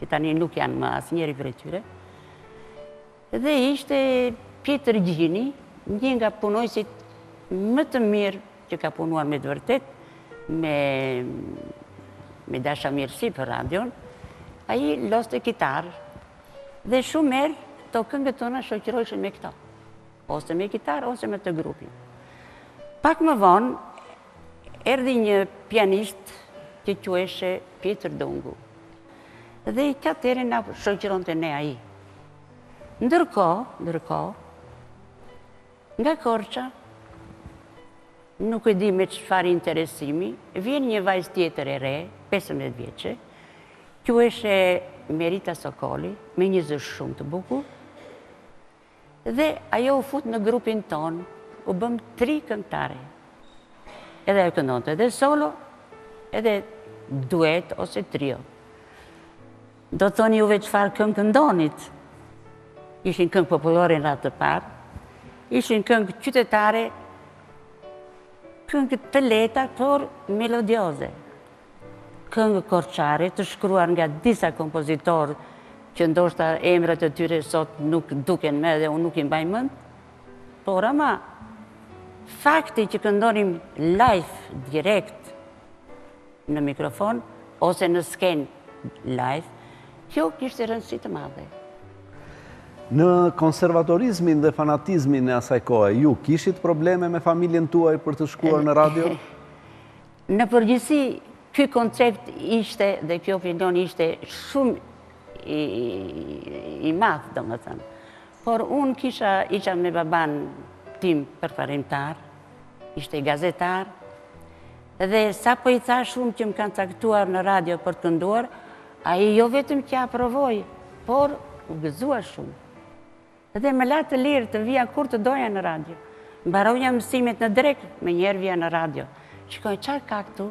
që tani nuk janë më asnjëri prej tyre, dhe ishte Pjetër Gjini, një nga punonjësit më të mirë që ka punuar me të vërtetë me me dashamirësi për radion, ai loste kitarë dhe shumë herë te këngët tona shoqëroheshin me këta, ose me kitarë, ose me atë grupin. Pak më vonë, erdhi një pianist që quheshe Pjetër Dungu, dhe që atëherë na shoqëronte ne ai. Ndërkohë, ndërkohë, Nga Korça, nuk e di me çfarë interesimi, vjen një vajzë tjetër e re, pesëmbëdhjetë vjeçe, quheshe Merita Sokoli, me një zë shumë të bukur, dhe ajo u fut në grupin tonë, u bëm tri këngëtare. Edhe ajo këndonte edhe solo, edhe duet ose trio. Do të thoni juve çfarë këngë këndonit? Ishin këngë popullore në radhë të parë, ishin këngë qytetare, këngë të lehta, por melodioze. Këngë korçare të shkruar nga disa kompozitorë që ndoshta emrat e tyre sot nuk duken më dhe unë nuk i mbaj mend, por ama fakti që këndonim live, direkt, në mikrofon ose në skenë live, kjo kishte rëndësi të madhe. Në konservatorizmin dhe fanatizmin e asaj kohe, ju kishit probleme me familjen tuaj për të shkuar në radio? Në përgjithësi, ky koncept ishte dhe ky opinion ishte shumë i madh, domethënë. Por unë kisha, isha me baban tim përparimtar, ishte gazetar, Dhe sapo i thashë unë që më kanë caktuar në radio për të kënduar, ai jo vetëm që e aprovoi, por u gëzua shumë. Dhe më la të lirë të vija kur të doja në radio. Mbaroja mësimet në drekë, menjëherë vija në radio. Shikoj ça ka këtu,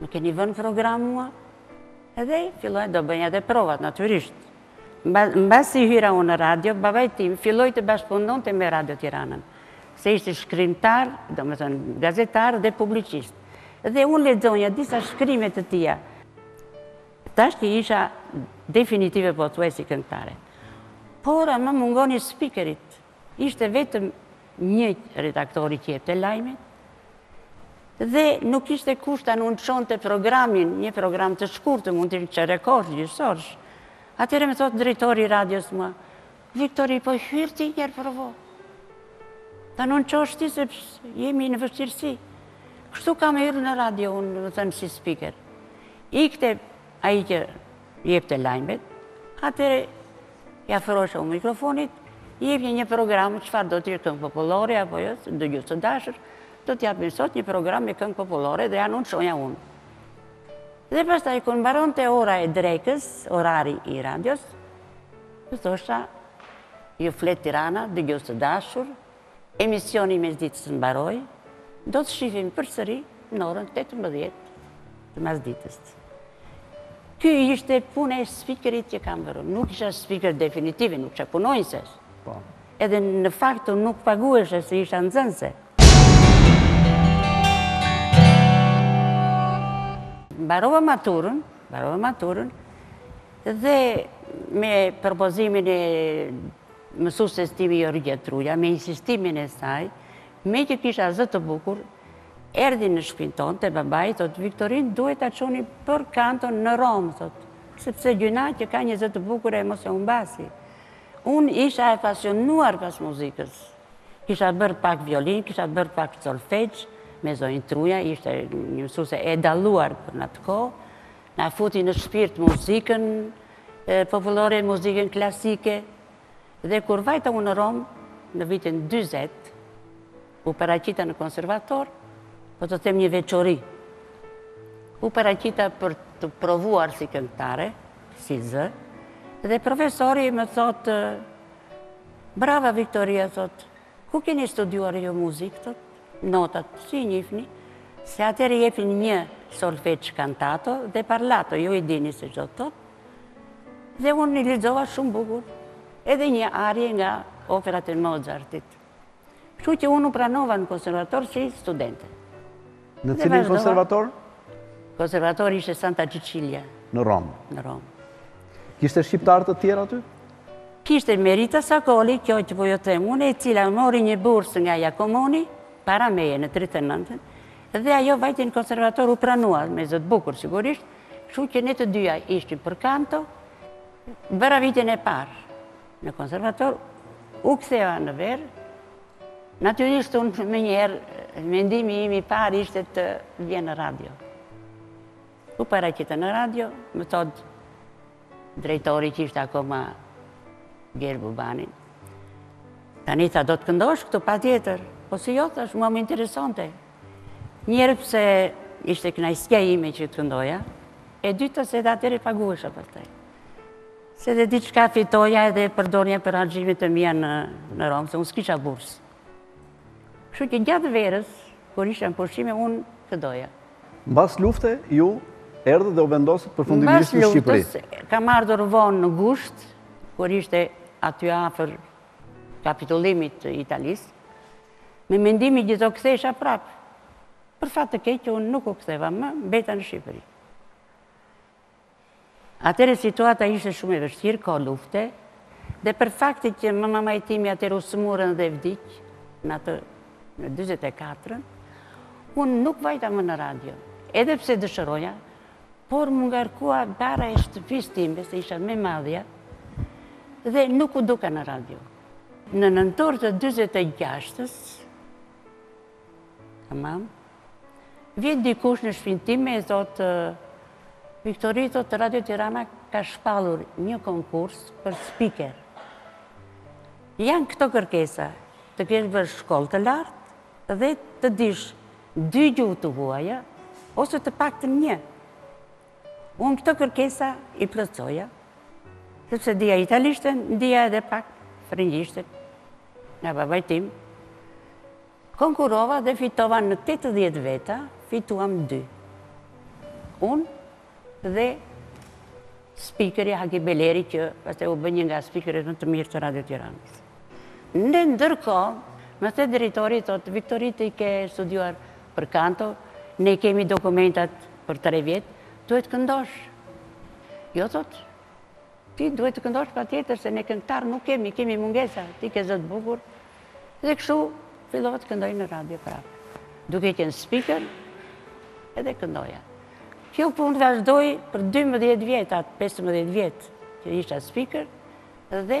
më keni vënë program mua, edhe filloj të bënja edhe provat, natyrisht. Mbasi hyra unë në radio, babai im filloi të bashkëpunonte me Radio Tiranën, se ishte shkrimtar, domethënë gazetar dhe publicist. Dhe unë lexonja disa shkrime të tija. Tashti isha definitive pothuaj si këngëtare. Por ama mungonin spikerët. Ishte vetëm një redaktor që jepte lajmet dhe nuk ishte kush ta anonçonte programin, një program të shkurtë, mund të qe çerek ore, gjysmë ore. Atëherë më thotë drejtori i radios moj, Viktori, po hyr ti njëherë provo. Ta anonçosh ti se jemi në vështirësi. Kështu kam hyrë në radio, domethënë si spikere. Ikte ai që Jepte lajmet, atëherë i afrohesha unë mikrofonit, jepej një program, çfarë do të jetë këngë popullore, apo jo, dëgjues të dashur, do t'ju japim sot një program me këngë popullore dhe anunçonja unë. Dhe pastaj, kur mbaronte ora e drekës, orari i radios, thosha, ju flet Tirana, dëgjues të dashur, Emisioni i mesditës mbaroi, do të shihemi përsëri në orën tetëmbëdhjetë të masditës. Ky ishte puna e spikerit që kam bërë unë. Nuk isha spikere definitive, nuk isha punonjëse. Po. Edhe në fakt unë nuk paguhesha se isha nxënëse. Mbarova maturën, mbarova maturën dhe me propozimin e Mësueses time Jorgjia Truja me insistimin e saj, meqë kisha zë të bukur, erdhi në shpinë tonë te babai, thotë, Viktorin duhet ta çoni për kanto në Romë, thotë, sepse gjynah që ka një zë të bukur e mos e humbasi. Unë isha e pasionuar pas muzikës. Kisha bërë pak violinë, kisha bërë pak solfezh me zonjën Truja, ishte një mësuese e dalluar për në atë kohë. Na futi në shpirt muzikën, popullore, muzikën klasike, dhe kur vajta unë në Romë, në vitin 40, u paraqita në konservator, po të them një veçori, u paraqita për t'u provuar si këngëtare, si zë, dhe profesori më thotë, brava Viktoria, thotë, Ku keni studiuar ju muzikë, thotë, notat, si i njifni? Se atëherë jepin një solfezh kantato dhe parlato, ju i dini se ç'do thotë. Dhe unë i lexova shumë bukur, edhe një arje nga operat e Mozartit. Kështu që unë u pranova në konservator si studente. Në cilin konservator? Konservatori ishte Santa Cecilia. Në Romë? Në Romë. Kishte shqiptare të tjera aty? Kishte Merita Sokoli, kjo që po jua them unë, e cila mori një bursë nga Jakomoni, para meje në 39-ën, dhe ajo vajti në konservator u pranua, me zë të bukur sigurisht, kshu që ne të dyja ishim për kanto, bëra vitin e parë në konservator, u ktheva në verë, Natyrisht unë menjëherë mendimi im i parë ishte të vinja në radio. U paraqita në radio, më thotë drejtori që ishte akoma Gjergj Bubani. Tani tha do të këndosh këtu patjetër, po si jo thashë, mua më interesonte. Njëherë pse ishte kënaqësia ime që të këndoja, e dyta se edhe atëherë paguhesha pastaj. Se dhe diçka fitoja edhe e përdorja për harxhime të mia në në Romë, se unë s'kisha bursë. Kështu që gjatë verës, kur isha në pushime, unë këndoja. Mbas lufte, ju erdhët dhe u vendosët përfundimisht në Shqipëri. Mbas luftës, kam ardhur vonë në gusht, kur ishte aty afër kapitullimit të Italisë, me mendimin që do kthesha prapë. Për fat të keq, unë nuk u ktheva më, mbeta në Shqipëri. Atëherë situata ishte shumë e vështirë, kohë lufte, dhe për faktin që mamaja time atëherë u sëmur edhe vdiq në atë në 44-ën, unë nuk vajta më në radio, edhe pse dëshëroja, por m'u ngarkua barra e shtëpisë time, se isha më e madhja, dhe nuk u duka në radio. Në nëntor të 46-ës, Tamam. Vjen dikush në shpinë time, thotë Viktori thotë Radio Tirana ka shpallur një konkurs për spiker. Janë këto kërkesa, të kesh bërë shkollë të lartë dhe të dish dy gjuhë të huaja ose të paktën një. Unë këto kërkesa i plotësoja, sepse dija italishten, dija edhe pak frëngjishten, nga babai tim. Konkurova dhe fitova në 80 veta, fituam dy. Unë dhe spikeri Haki Bejleri që pastaj u bë një nga spikerët më të mirë të Radio Tiranës. Në ndërkohë, më tha drejtori, thotë, Viktori, ti ke studiuar Për kanto, ne kemi dokumentat për tre vjet, duhet të këndosh. Jo thotë, ti duhet të këndosh patjetër, se ne këngëtarë nuk kemi, kemi mungesa, ti ke zë të bukur. Dhe kështu, fillova të këndoj në radio prapë. Duke qenë spiker, edhe këndoja. Kjo punë vazhdoi për 12 vjet a 15 vjet, që isha spiker, dhe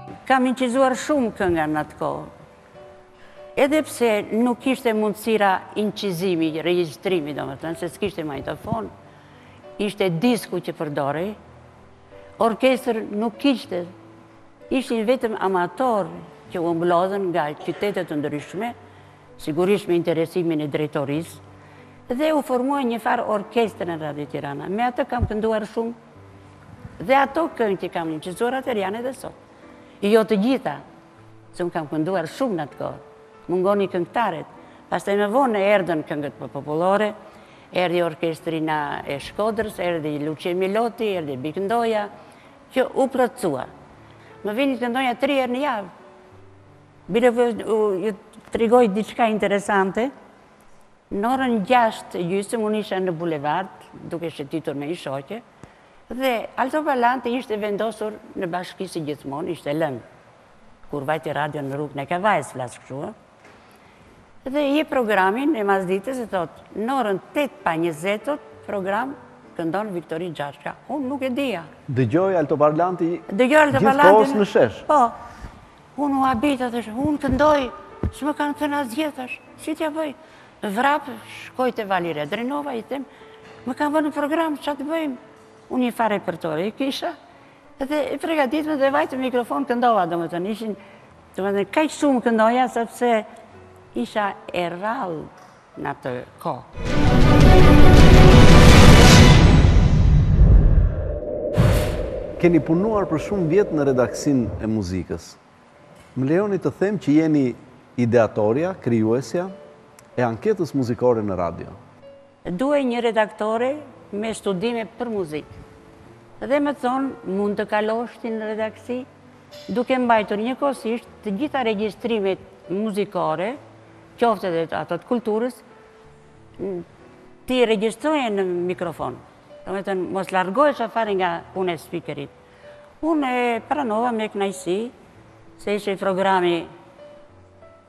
Kam incizuar shumë kënga në atë kohë. Edhe pse nuk kishte mundësira incizimi, regjistrimi, domethënë, se s'kishte magnetofon, ishte disku që përdorej, orkestër nuk kishte, ishin vetëm amatorë që u mblodhen nga qytete të ndryshme, sigurisht me interesimin e drejtorisë, dhe u formua një farë orkestre në Radio Tirana. Me atë kam kënduar shumë, Dhe ato këngë që kam incizuar atëherë janë edhe sot. Jo të gjitha, se unë kam kënduar shumë në atë kohë. Mungonin këngëtaret. Pastaj më vonë erdhën këngët popullore, erdi orkestrina e Shkodrës, erdi Luçie Miloti, erdi Bik Ndoja, që u plotësua. Më vinte të këndoja tri herë në javë. Bile ju tregoj diçka interesante, Në orën gjashtë e gjysëm unë isha në bulevard, duke shëtitur me një shoqe, dhe altoparlanti ishte vendosur në bashki si gjithmonë, ishte lënë. Kur vajti radio në rrugën e Kavajës, flas kështu, dhe jep programin e masditës e thotë, në orën 8 pa njëzet, program këndon Viktori Xhaçka. Unë nuk e dija. Dëgjohej altoparlanti gjithë kohës në shesh. Po, Unë u habita thashë, unë këndoj, s'më kanë thënë asgjë tash, si t'ia bëj? Vrap, shkoj te Valire Drenova, i them, më kanë vënë në program, ça të bëjmë? Unë një farë repertori e kisha, dhe e pregatitëm dhe vajtëm në mikrofon këndova, domethënë, ishin, domethënë, kaq shumë këndoja, sepse isha e rralë, në atë kohë. Keni punuar për shumë vjet në redaksinë e muzikës. Më lejoni të them që jeni ideatorja, krijuesja, e anketës muzikore në radio. Duhej një redaktore me studime për muzikë. Dhe më thonë, mund të kalosh ti në redaksi? Duke mbajtur njëkohësisht të gjitha regjistrimet muzikore, qoftë edhe ato të kulturës, t'i regjistroje në mikrofon. Domethënë, mos largoheshe fare nga puna e spikerit. Unë e pranova me kënaqësi, se ishte programi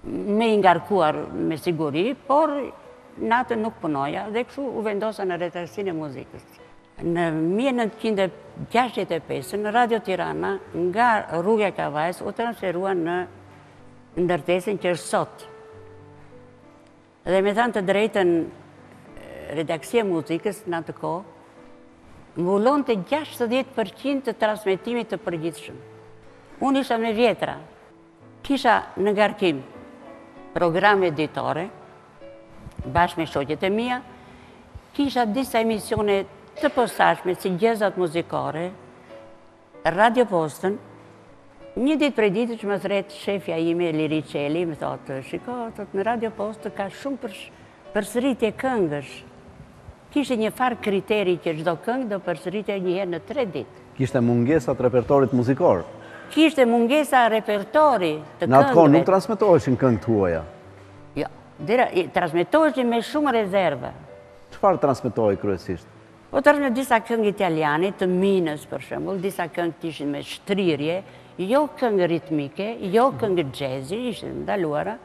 më i ngarkuar me siguri, por natën nuk punoja dhe kështu u vendosa në redaksinë e muzikës. Në 1965-ën, Radio Tirana, nga rruga e Kavajës, u transferua në ndërtesën që është sot. Dhe me thanë të drejtën, redaksia e muzikës në atë kohë, mbulonte 60% të transmetimit të përgjithshëm. Unë isha më e vjetra, kisha në ngarkim programe ditore, bashkë me shoqet e mia, kisha disa emisione të posaçme si gjëzat muzikore, Radio Postën, Një ditë prej ditësh më thërret shefja ime Liri Çeli, më thotë, "Shiko, thotë në Radio Postë ka shumë për përsëritje këngësh." Kishte një farë kriteri që çdo këngë do përsëritej një herë në tre ditë. Kishte mungesa të repertorit muzikor. Kishte mungesa repertori të këngëve. Në atë kohë nuk transmetoheshin këngë të huaja. Jo, atëhera transmetoheshin me shumë rezervë. Çfarë transmetohej kryesisht? Po ta zëmë disa këngë italiane të Minës për shembull, disa këngë të ishin me shtrirje, jo këngë ritmike, jo këngë xhezi, ishin të ndaluara,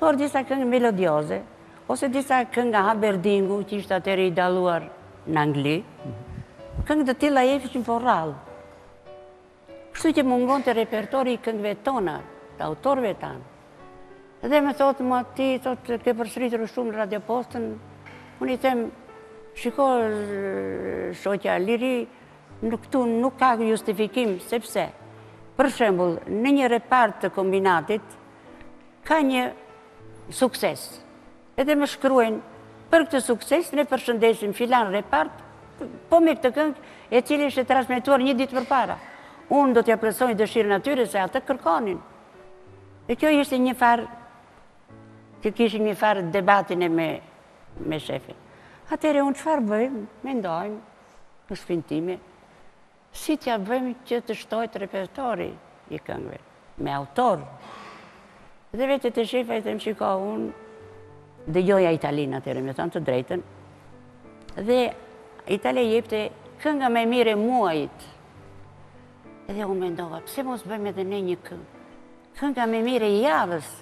por disa këngë melodioze, ose disa këngë nga Haberdingu, që ishte atëherë i dalluar në Angli. Këngë të tilla jepeshin po rrallë. Kështu që mungonte repertori i këngëve tona, të autorëve tanë. Dhe më thotë, more ti, thotë, ke përsëritur shumë në Radiopostën, unë i them, shiko, shoqja, liri, nuk tu nuk ka justifikim, sepse, për shembul, në një repart të kombinatit, ka një sukses, Edhe më shkruajnë për këtë sukses ne përshëndesim filan repart po me këtë këngë e cila ishte transmetuar një ditë përpara. Unë do t'ia plotësoj dëshirën atyre se atë kërkonin. E kjo ishte një farë që kishim një farë debatin e me, me shefen. Atëherë unë çfarë bëjmë, mendoj në shpinë time. Si t'ia bëjmë që të shtohet repertori i këngëve, me autorë? Dhe vete te shefja i them shiko unë dëgjoja Italinë atëherë, me thënë të drejtën. Dhe Italia jepte kënga më e mirë e muajit. Edhe unë mendova, pse mos bëjmë edhe ne një këngë? Kënga më e mirë e javës.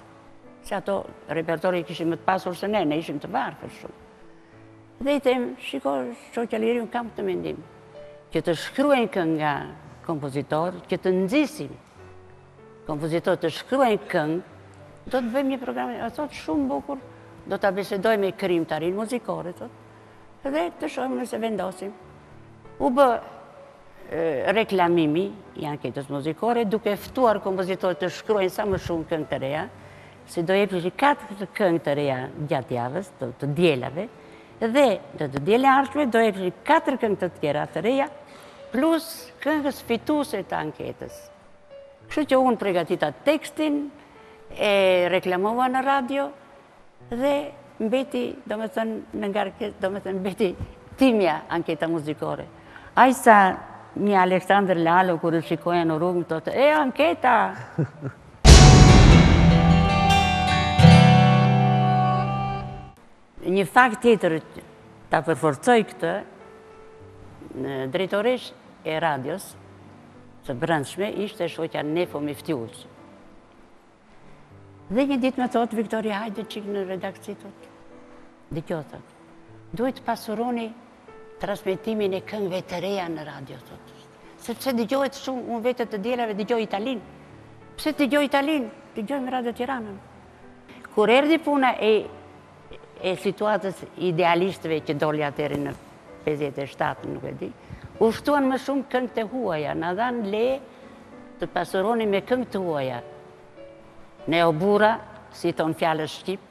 Se ato repertorin e kishin më të pasur se ne, ne ishim të varfër shumë. Dhe i them, shiko shoqja Liri unë kam këtë mendim, që të shkruhen këngë nga kompozitorë, që të nxisim kompozitorët të shkruajnë këngë, do të bëjmë një program, e thotë shumë bukur, do ta bisedoj me krijimtarinë muzikore, thotë, dhe të shohim nëse vendosim. U bë reklamimi i anketës muzikore, duke ftuar kompozitorët të shkruajnë sa më shumë këngë të reja, se do jepeshin katër këngë të reja gjatë javës, të, të dielave, dhe në të dielën e ardhshme do jepeshin katër këngë të tjera të reja, plus këngës fituese të anketës. Kështu që unë pregatita tekstin, e reklamova në radio, dhe mbeti, domethënë, në ngarkesë, domethënë, mbeti imja anketa muzikore. Aq sa një Aleksandër Lalo, kur e shikoja në rrugë, më thotë, e, anketa! Një fakt tjetër ta përforcoj këtë, drejtoreshë e radios së brendshme ishte shoqja Nefo Myftiu. Dhe një ditë më thotë Viktoria hajde çikë në redaksi, thotë. Dëgjo, thotë, duhet të pasuroni transmetimin e këngëve të reja në radio, thotë, sepse dëgjohet shumë, unë vetë të dielave dëgjoj Italinë. Pse të dëgjoj Italinë? Dëgjojmë Radio Tiranën. Kur erdhi puna e, e situatës ide-artistike që doli atëherë në 57, nuk e di, u shtuan më shumë këngë të huaja, na dhanë leje të pasuroni me këngë të huaja. Ne o burra, si i thonë fjalës shqip,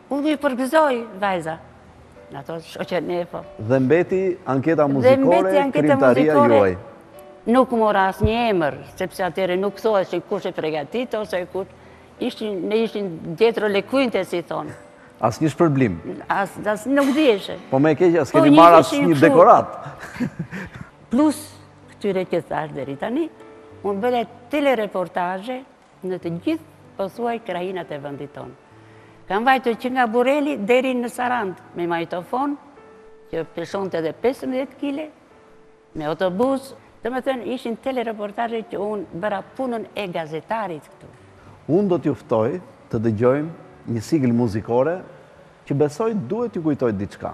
Unë ju përgëzoj, vajza. Ne ato shoqe ne, po. Dhe mbeti anketa muzikore, krijimtaria juaj. Nuk mora asnjë emër, sepse atëhere nuk thuhej që kush e pregatit, ose kush ishin, ne ishin dietro le quinte, si thonë. Asnjë shpërblim. As, as nuk bëheshe. Po më keq, as po keni marrë asnjë dekoratë. Plus, këtyre që thashë deri tani, unë bëra telereportazhe Në të gjithë pothuaj krahinat e vendit tonë. Kam vajtur që nga Burreli deri në Sarandë me magnetofon që peshonte edhe 15 kile me autobus, domethënë ishin telereportazhe që unë bëra punën e gazetarit këtu. Unë do t'ju ftoj të dëgjojmë një sigël muzikore që besoj duhet t'ju kujtojë diçka.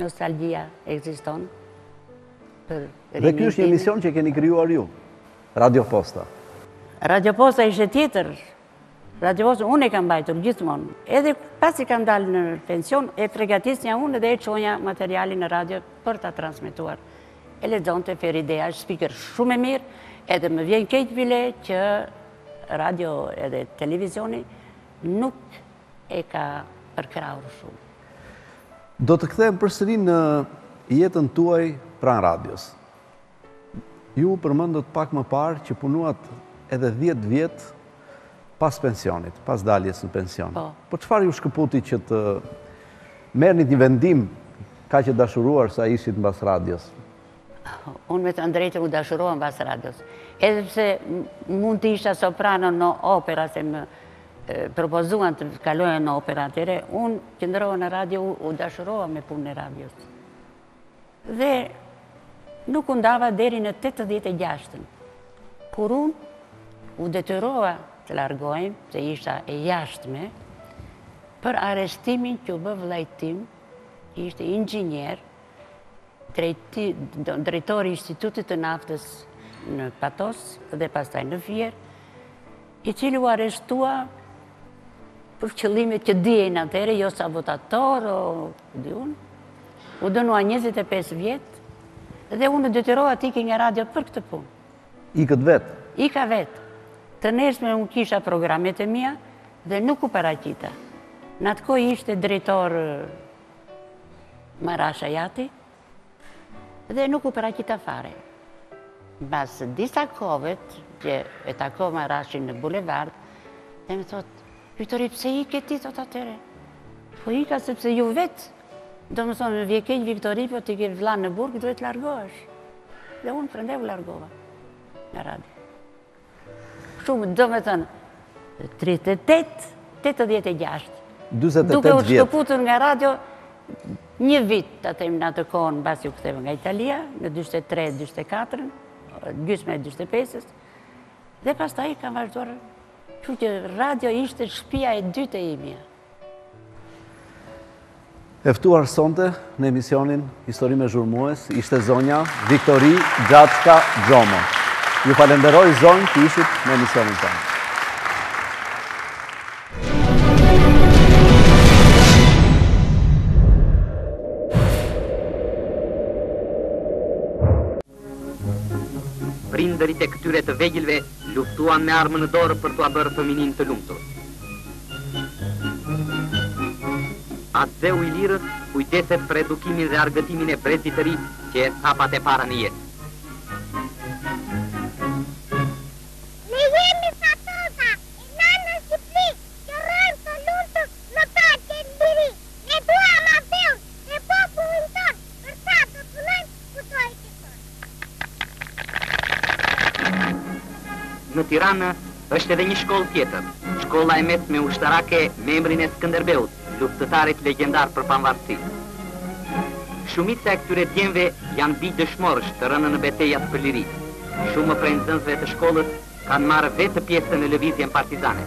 Nostalgjia ekziston për rininë time. Dhe ky është një emision që keni krijuar ju, Radio Posta. Radio Posta ishte tjetër. Radio Posta unë e kam mbajtur gjithmonë. Edhe pasi kam dalë në pension, e pregatisnja unë dhe e çonja materialin në radio për ta transmetuar. E lexonte Feridea, spikere shumë e mirë, edhe më vjen keq bile që radio edhe televizioni nuk E ka përkrahur shumë. Do të kthehemi përsëri në jetën tuaj pranë radios. Ju përmendët pak më parë që punuat edhe dhjetë vjet pas pensionit, pas daljes në pension. Po. Po çfarë ju shkëputi që të merrnit një vendim kaq e dashuruar sa ishit mbas radios? Unë me të drejtë u dashurova mbas radios. Edhe pse mund të isha soprano në opera se më propozuan të kaloja në opera atëhere, unë qëndrova në radio, u dashurova me punën e radios. Dhe nuk u ndava deri në 86-ën. Kur unë u detyrova të largohem, se isha e jashtme, për arrestimin që iu bë vëllait tim, ishte inxhinier, Drejtor i Institutit të Naftës në Patos dhe pastaj në Fier, i cili u arrestua për qëllimet që diheshin atëhere, jo sabotator, o di unë, u dënua 25 vjet dhe unë u detyrova të iki nga radio për këtë punë. Ikët vetë? Ika vetë. Të nesërmen unë kisha programet e mia dhe nuk u paraqita. Në atë kohë ishte drejtor Marash Hajati dhe nuk u paraqita fare. Mbas disa kohëve që e takoj Marashin në bulevard, dhe më thotë, Viktori, pse ike ti, thotë, atëhere? Po ika sepse ju vetë, do më thoni, më vjen keq Viktori, po ti ke vllanë në burg, duhet të largohesh. Dhe unë prandaj u largova nga radi. Shumë, domethënë, 38, 86. 48 vjet. Duke u shkëputur nga radio, një vit, të themi në atë kohën, mbasi u ktheva nga Italia, në 43, 44, gjysma e 45, dhe pastaj kam vazhduar, që që radio ishte shpia e dytë e imja. E ftuar sonte në emisionin Histori me Zhurmues, ishte zonja Viktori Xhaçka Xhomo. Ju falënderoj zonjë që ishit në emisionin tonë. Prindërit e këtyre të vegjëlve luftuan me armë në dorë për t'ua bërë fëmininë të lumtur. Atdheu i lirë kujdeset për edukimin dhe argëtimin e brezit të ri që hedh hapat e para në jetë. Në Tiranë është edhe një shkollë tjetër, shkolla e mesme ushtarake me emrin e Skënderbeut, luftëtarit legjendar për pavarësi. Shumica e këtyre djemve janë bij dëshmorësh të rënë në betejat për liri. Shumë prej nxënësve të shkollës kanë marrë vetë pjesë në lëvizjen partizane.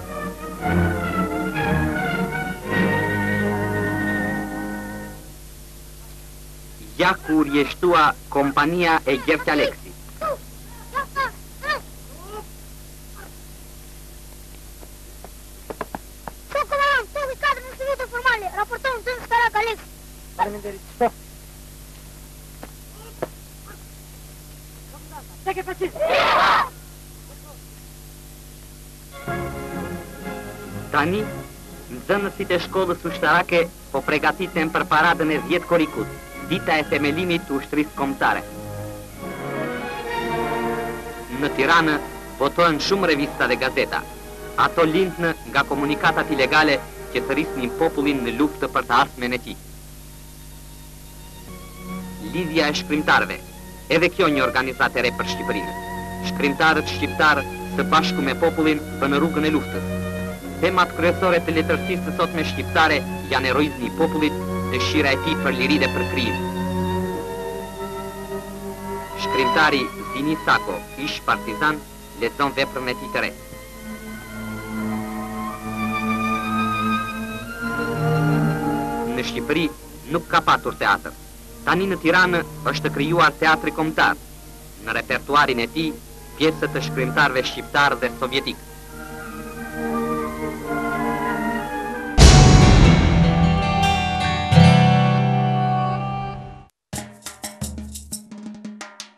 Ja ku u rreshtua kompania e Gert Aleksi. Faleminderit. Stop. Çka ke façi? Tani, nxënësit e shkollës ushtarake Po pregatiten për paradën e dhjetë korrikut, dita e themelimit të Ushtrisë Kombëtare. Në Tiranë botohen shumë revista dhe gazeta. Ato lindën nga komunikatat ilegale që thërrisnin popullin në luftë për të ardhmen e tij. Lidhja e Shkrimtarëve, edhe kjo një organizatë e re për Shqipërinë. Shkrimtarët shqiptarë së bashku me popullin bënë rrugën e luftës. Temat kryesore të letërsisë së sotme shqiptare janë heroizmi i popullit, dëshira e tij për liri dhe për krijim. Shkrimtari Zihni Sako, ish partizan, lexon veprën e tij të re. Në Shqipëri, nuk ka patur teatër. Tani në Tiranë është krijuar Teatri Kombëtar, në repertuarin e tij pjesë të shkrimtarëve shqiptarë dhe sovjetikë.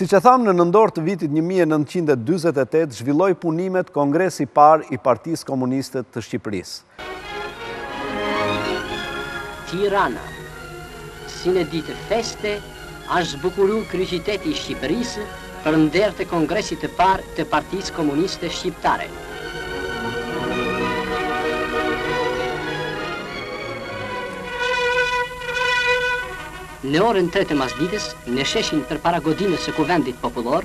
Siç e thamë në nëndor të vitit 1928, zhvilloi punimet Kongresi i Parë i Partisë Komuniste të Shqipërisë. Tirana, si në ditë feste, Ashtë zbukuru kryeqyteti i Shqipërisë për nder të Kongresit të parë të Partisë Komuniste Shqiptare. Në orën tre të masditës, në sheshin përpara godinës së Kuvendit Popullor,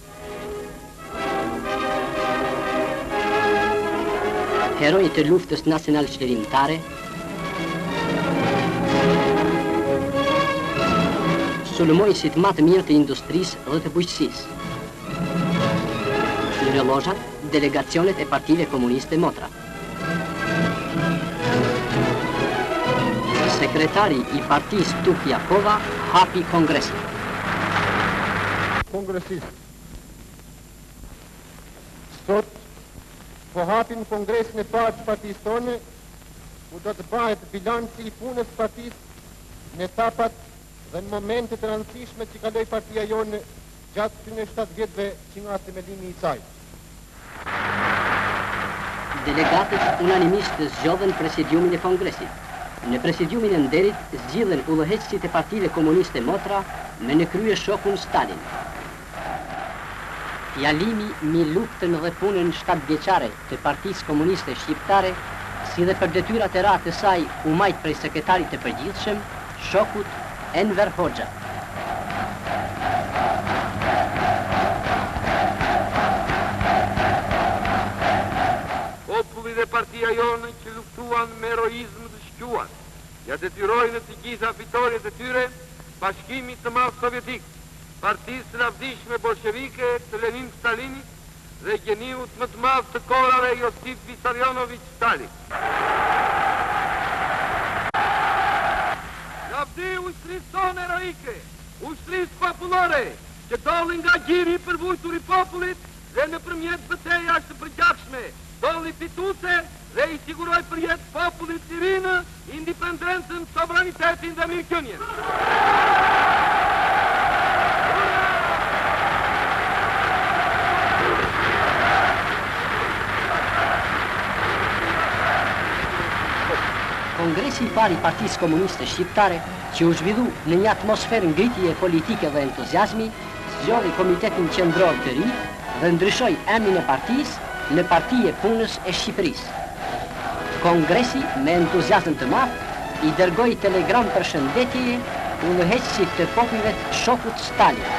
Heronj të Luftës Nacional Çlirimtare sulmonjësit ma të mirë të industrisë dhe të bujqësisë. Në lozha, delegacionet e partive komuniste motra. Sekretari i partisë Tuk Jakova hapi kongresin. Kongresistë. Sot po hapim kongresin e parë të partisë tonë, ku do të bëhet bilanci i punës së partisë në etapat dhe në momentet të rëndësishme që kaloi partia jonë gjatë këtyne shtatë vjetëve që nga themelimi i saj. Delegatët unanimisht zgjodhën Presidiumin e Kongresit. Në Presidiumin e Nderit zgjidhen udhëheqësit e partive komuniste motra me në krye shokun Stalin. Fjalimi mbi luftën dhe punën shtatëvjeçare të Partisë Komuniste Shqiptare, si dhe për detyrat e reja të saj u majt prej Sekretarit të Përgjithshëm, shokut Enver Hoxha. Populli dhe partia jonë që luftuan me eroizëm të shquar, ia detyrojnë të gjitha fitorjet e tyre Bashkimit të Madh Sovjetik, Partisë së Lavdishme Bolshevike të Lenin Stalinit, dhe gjeniut më të madh të kohërave Josif Visarionoviç Stalin. Lavdi ushtrisë sonë eroike, ushtrisë popullore që dolli nga gjiri i përvujtur i popullit dhe nëpërmjet betejash të përgjakshme dolli fituse dhe i siguroi përjetë popullit lirinë Independencën, sovranitetin dhe mirëqenien! Kongresi i parë i Partisë Komuniste Shqiptare, që u zhvillu në një atmosferë ngritje politike dhe entuziazmi, zgjodhi Komitetin Qendror të ri dhe ndryshoi emrin e partisë në Parti e Punës e Shqipërisë. Kongresi me entuziazëm të madh i dërgoi telegram përshëndetjeje udhëheqësit të popujve shokut Stalin.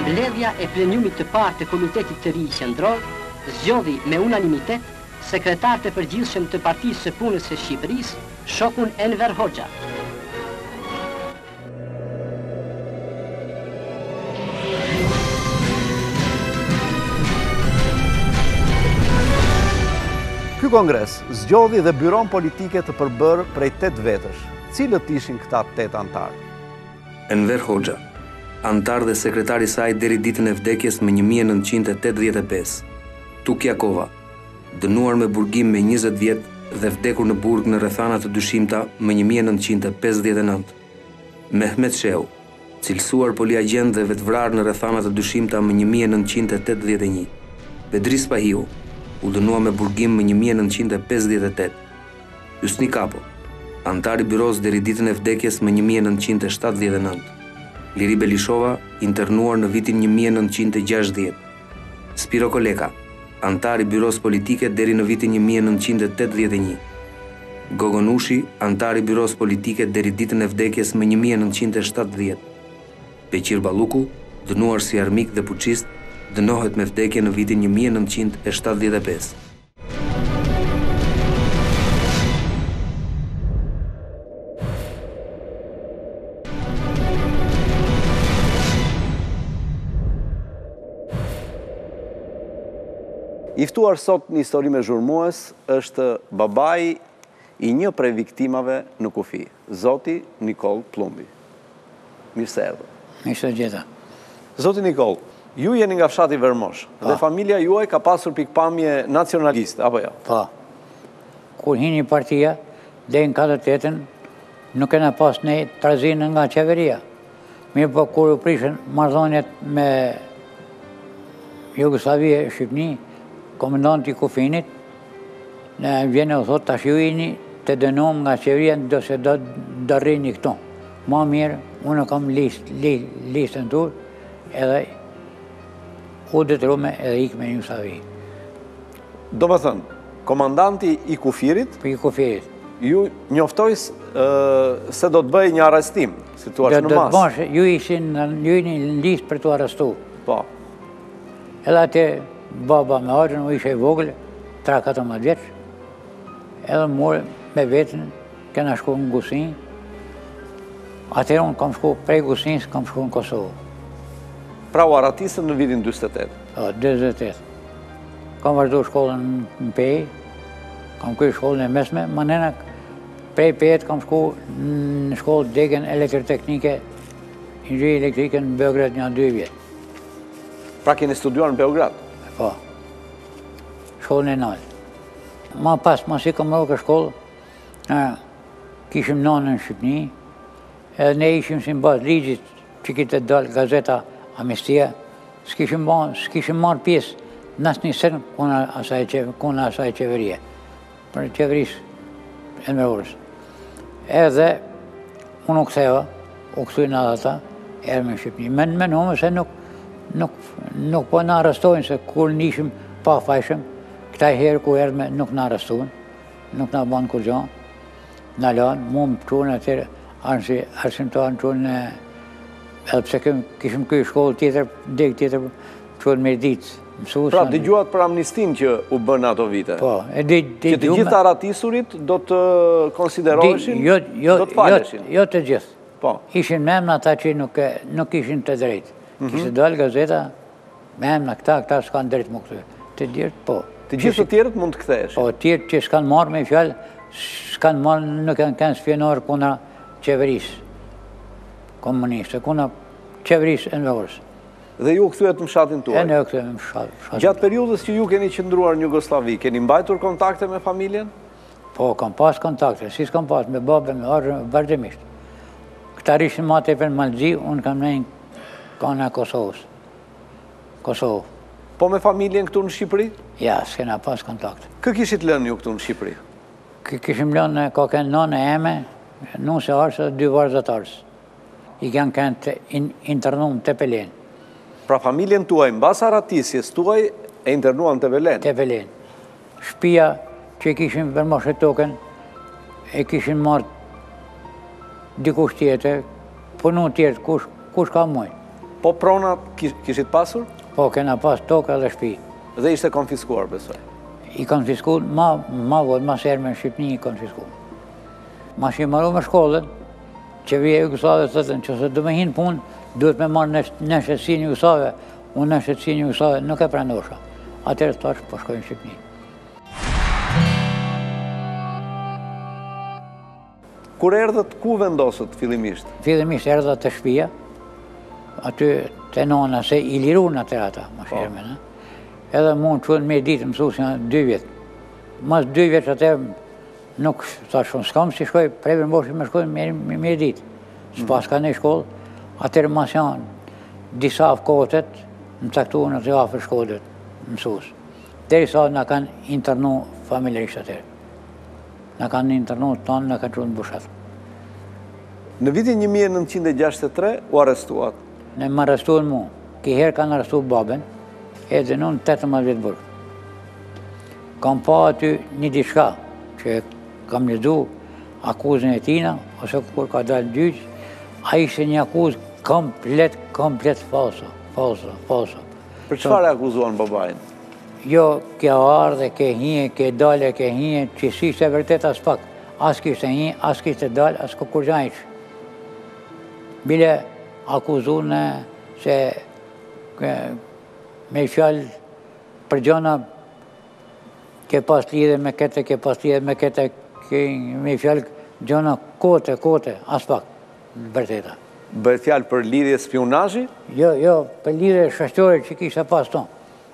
Mbledhja e Pleniumit të Parë të Komitetit të ri Qendror zgjodhi me unanimitet Sekretar të Përgjithshëm të Partisë së Punës së Shqipërisë, shokun Enver Hoxha. Ky kongres zgjodhi dhe byronë politike të përbërë prej tetë vetësh. Cilët ishin këta tetë anëtarë? Enver Hoxha, anëtar dhe sekretar i saj deri ditën e vdekjes më një mijë e nëntëqind e tetëdhjetë e pesë, Tuk Jakova, dënuar me burgim me njëzet vjet dhe vdekur në burg në rrethana të dyshimta më një mijë e nëntëqind e pesëdhjetë e nëntë, Mehmet Shehu, cilësuar poliagjent dhe vetëvrarë në rrethana të dyshimta më një mijë e nëntëqind e tetëdhjetë e një, Bedri Spahiu, u dënua me burgim më një mijë e nëntëqind e pesëdhjetë e tetë. Hysni Kapo, anëtar i byrosë deri ditën e vdekjes më një mijë e nëntëqind e shtatëdhjetë e nëntë, Liri Belishova, internuar në vitin një mijë e nëntëqind e gjashtëdhjetë, Spiro Koleka, anëtar i byrosë politike deri në vitin një mijë e nëntëqind e tetëdhjetë e një, Gogo Nushi, anëtar i byrosë politike deri ditën e vdekjes më një mijë e nëntëqind e shtatëdhjetë, Beqir Balluku, dënuar si armik dhe puçist, dënohet me vdekje në vitin një mijë e nëntëqind e shtatëdhjetë e pesë. I ftuar sot në Histori me zhurmues është babai I një prej viktimave në kufi, zoti Nikoll Plumbi. Mirë se erdhët. Mirë se u gjeta. Zoti Nikoll, ju jeni nga fshati Vermosh dhe familja juaj ka pasur pikëpamje nacionaliste, apo jo? Po. Kur hini partia, deri në katërdhetetën, nuk kena pas nej trazim nga qeveria. Mirëpo kur u prishën marrëdhëniet me Jugosllavi e Shqipni, komendanti i kufinit, na vjen e u thotë tash ju jeni të dënum nga qeveria do se do të rrini këtu. Ma mirë, unë kam list, list, listën tuj, edhe u detyrume edhe ikme Jugosllavi. Domethënë, komandanti i kufirit... I kufirit. Ju njoftoi se do të bëhej një arrestim, si të thuash në masë. Domethënë ju ishit në një listë për t'u arrestu. Po. Edhe atje, baba me axhën, un ishe i vogël, 3-14 vjeç, edhe morën me veten, kena shku në Gusin, atëher unë kam shku prej Gusinës kam shku në Kosovë. Pra u arratisët në vitin 48? Dyzet e tetë. Kam vazhdu shkollën në Pejë, kam kry shkollën e mesme, manej prej Pejet kam shku në shkollë degën elektroteknike, inxhinieri elektrike në Beograd nja dy vjet. Pra keni studuar në Beograd? Po, shkollën e naltë. Ma pas, masi kam rogë shkollë, kishim nanën në Shqipni, Edhe ne ishim simbas ligjit që kishte dalë gazeta amnistia, s'kishim ba, s'kishim marrë pjesë në asnji sen kundra asaj, kundra asaj qeverie, për në qeverisë Enver Hoxhës. Edhe unë u ktheva, u kthyn edhe ata, erdhme Shqipni. Men, menojshme se nuk, nuk, nuk po na arrestojnë se kur ne ishim pafajshëm, këta i herë kur erdhme nuk na arrestun, nuk na banë kurgja. Na lanë, mu më çunë atëher, arsimtar më çunë, edhe pse kishëm kry shkollë tjetër, degë tjetër, çunë Mirditë. Pra, dëgjuat për amnistinë që u bë në ato vite? Po, e dëgjum. Që të gjithë arratisurit do të konsideroheshin, jo, jo, do të jo, faleshin? Jo të gjithë. Po. Ishin me emna ata që nuk kishin të drejtë. Mhm. Kishte dalë gazeta, Me emna, këta, këta s'kanë drejtë me u kthy. Të tjerët, po. Të gjithë të tjerët mund të ktheheshin. Po, të tjerët që s'kanë marrë me i fjalë, s'kanë marrë nuk kanë kenë spjenarë kundra qeverisë komuniste, kundra qeverisë Enver Hoxhës. Dhe ju u kthyet në fshatin tuaj? E ne u kthyem në fshatin. Gjatë periudhës që ju keni qëndruar në Jugosllavi, keni mbajtur kontakte me familjen? Po, kam pas kontakte, si s'kam pas me babën, me axhën, vazhdimisht. Këta rrishin ma tepër në Mal të Zi, unë kam nejtë Ka ana e Kosovës. Kosovë. Po me familjen këtu në Shqipëri? Ja, s'kena pas kontakt. Kë kishit lënë ju këtu në Shqipëri? Kë kishim lënë ne, ka kenë nana eme, nusja e axhës dhe dy varzat axhës. I kanë kenë të internume Tepelenë. Pra familjen tuaj, mbas arratisjes tuaj, e internuan Tepelenë? Tepelenë. Shpia që e kishim n'Vermosh e tokën, e kishin marrë dikush tjetër, punu tjertë, kush, kush ka mujë. Po prona kishit pasur? Po, kena pas toka dhe shpi. Dhe ishte konfiskuar, besoj? I konfisku, ma, ma vonë, masi erdhëm në Shqipni i konfisku. Masi maru me shkollën, qeveria jugosllave thotë në qoftë se do me hi n'punë, duhet me marrë nënshtetësinë jugosllave, Unë nënshtetësinë e saj nuk e pranosha. Atëherë thashë po shkoj në Shqipëni. Kur erdhët, ku u vendosët fillimisht? Fillimisht erdha te shpia, aty te nana se i lirun atëherë ata, më po. shirëme, në? Edhe mu m'çun në Mirditë mësus nja dy vjet. Mas dy vjetë atë nuk, thashë, s'kam si shkoj, prej Vermoshit me shku në Mirditë. Se mhm. s'paska nonji shkollë, atëherë mas nja disa kohëve, më caktun afër Shkodret, mësus. Derisa na kanë internu familjarisht atëherë. Na kanë internu të tanë, na kanë çu në Bushat. Në vitin 1963 u arrestuat? Në më arrestuen mu. Kiherë kanë arrestu babën, e dënun 18 vjet burg. Kam pa aty një diçka që kam lexu, Akuzën e tina, ose kur ka dalë n'gjyq, a ishte një akuzë komplet, komplet falso, falso, falso. Për çfarë e akuzuan babain? Jo, ke ardhë, ke hi, ke dalë, ke hi, që s'ishte vërtet aspak. As kishte hi, as kishte dalë, as kurrgja hiç. Bile akuzun se me fjalë për gjana Ke pas lidhje me këtë, ke pas lidhje me këtë, ke me fjalë gjana kote, kote, aspak të vërteta. Bëhet fjalë për lidhje spiunazhi? Jo, jo, për lidhje shoqërore që kishte pas ton.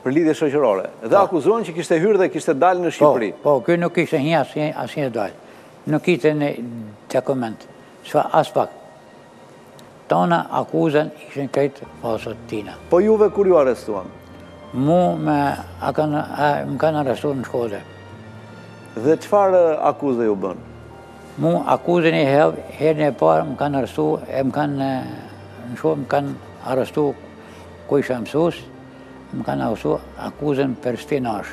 Për lidhje shoqërore. Dhe po. akuzohej që kishte hyrë dhe kishte dalë në po, Shqipëri. Po, po, kurrë nuk kishte hi as dalë. Nuk kishte një dokument. S'ka, aspak. Tana akuzat ishin krejt falso të tina. Po juve kur ju arrestuan? Mu më kanë arrestu në Shkodër. Dhe çfarë akuze ju bënë? Mu akuzën i herë, herën e parë më kanë arrestu, e më kanë në shkollë, më kanë arrestu ku isha mësus, më kanë arrestu akuzën për spiunazh.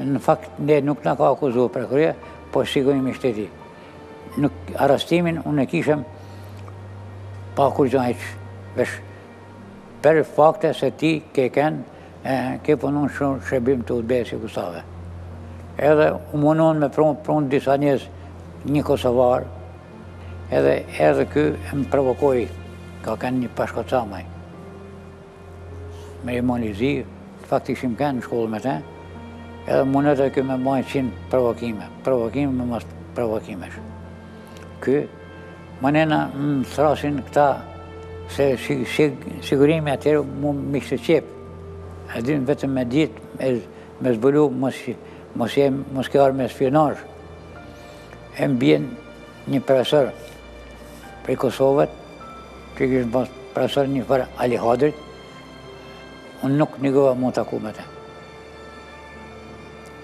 Në fakt, ne nuk na ka akuzu prokuroria, po Sigurimi i Shtetit. Në arrestimin, unë e kishem pa kurrgja hiç, veç për fakte se ti ke ken, ke punu n'shërbim të UDB-së jugosllave. Edhe u munun me pru pru disa njerëz, një kosovar, edhe edhe ky më provokoi, ka ken një Pashko Camaj. Me i moni zi, fakt ishim kënë në shkollë me te, edhe mundet ky me ba qind provokime, provokime mas provokimesh. Ky, domethënë më thrasin këta, se sigurimi atëherë mu më ishte qepë, e dojnë vetëm me ditë, me zbulu, mos ka ardhë me spiunazh. E më bijnë një profesor, Prej Kosovet, që kish pas profesor një farë Ali Hadrit, unë nuk nigjova m'u taku me të.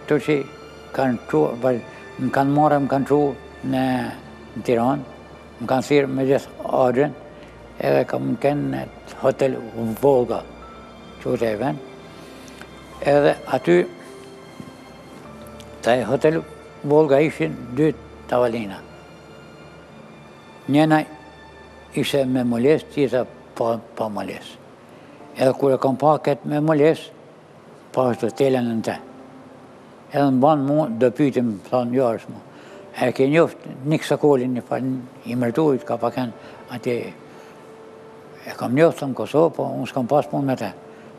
Këtu që kanë çu, më kanë marrë, më kanë çu në Tiranë, më kanë thirrë me gjithë axhën, edhe kam kënë në hotel Volga, quhet ai vend, edhe aty, te hotel Volga ishin dy tavolina, Njëna ishte me mulesë, tjetra pa, pa mulesë. Edhe kur e kam pa këtë me mulesë, pashë do tela nën te. Edhe më banë mu, do pytje, thonë, jo është mu. E ke njoftë Nik Sokolin, një farë, i Mërturit, ka pas ken, ati, e kam njoftë, thom, Kosovë, po unë s'kam pas punë me te.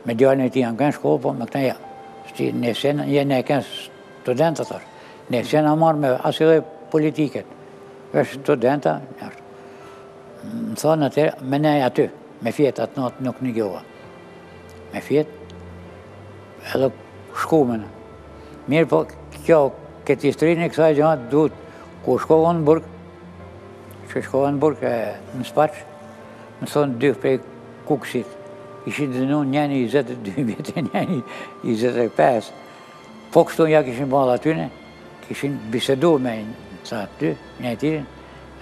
Me djalin e tij jam kënë shkollë, po me këta jo. Shti, ne se na jena kënë Studentë është. Ne s'jena marrë me asë edhe politiket. Veç studenta, është. Më thonë atë, me nejt aty, me fjetë atë natë nuk nigjova. Me fjetë, edhe shkum ne. Mirëpo, kjo, këtë historinë e kësaj gjatë duhet, kur shkova në burg, që shkova në burg në Spaç, më thonë dy prej Kukësit, ishin dënu njeni 22 vjet, njeni 25, Po kështu ja kishin ba edhe atyne, kishin bisedu me sa aty, njëri-tjetrin,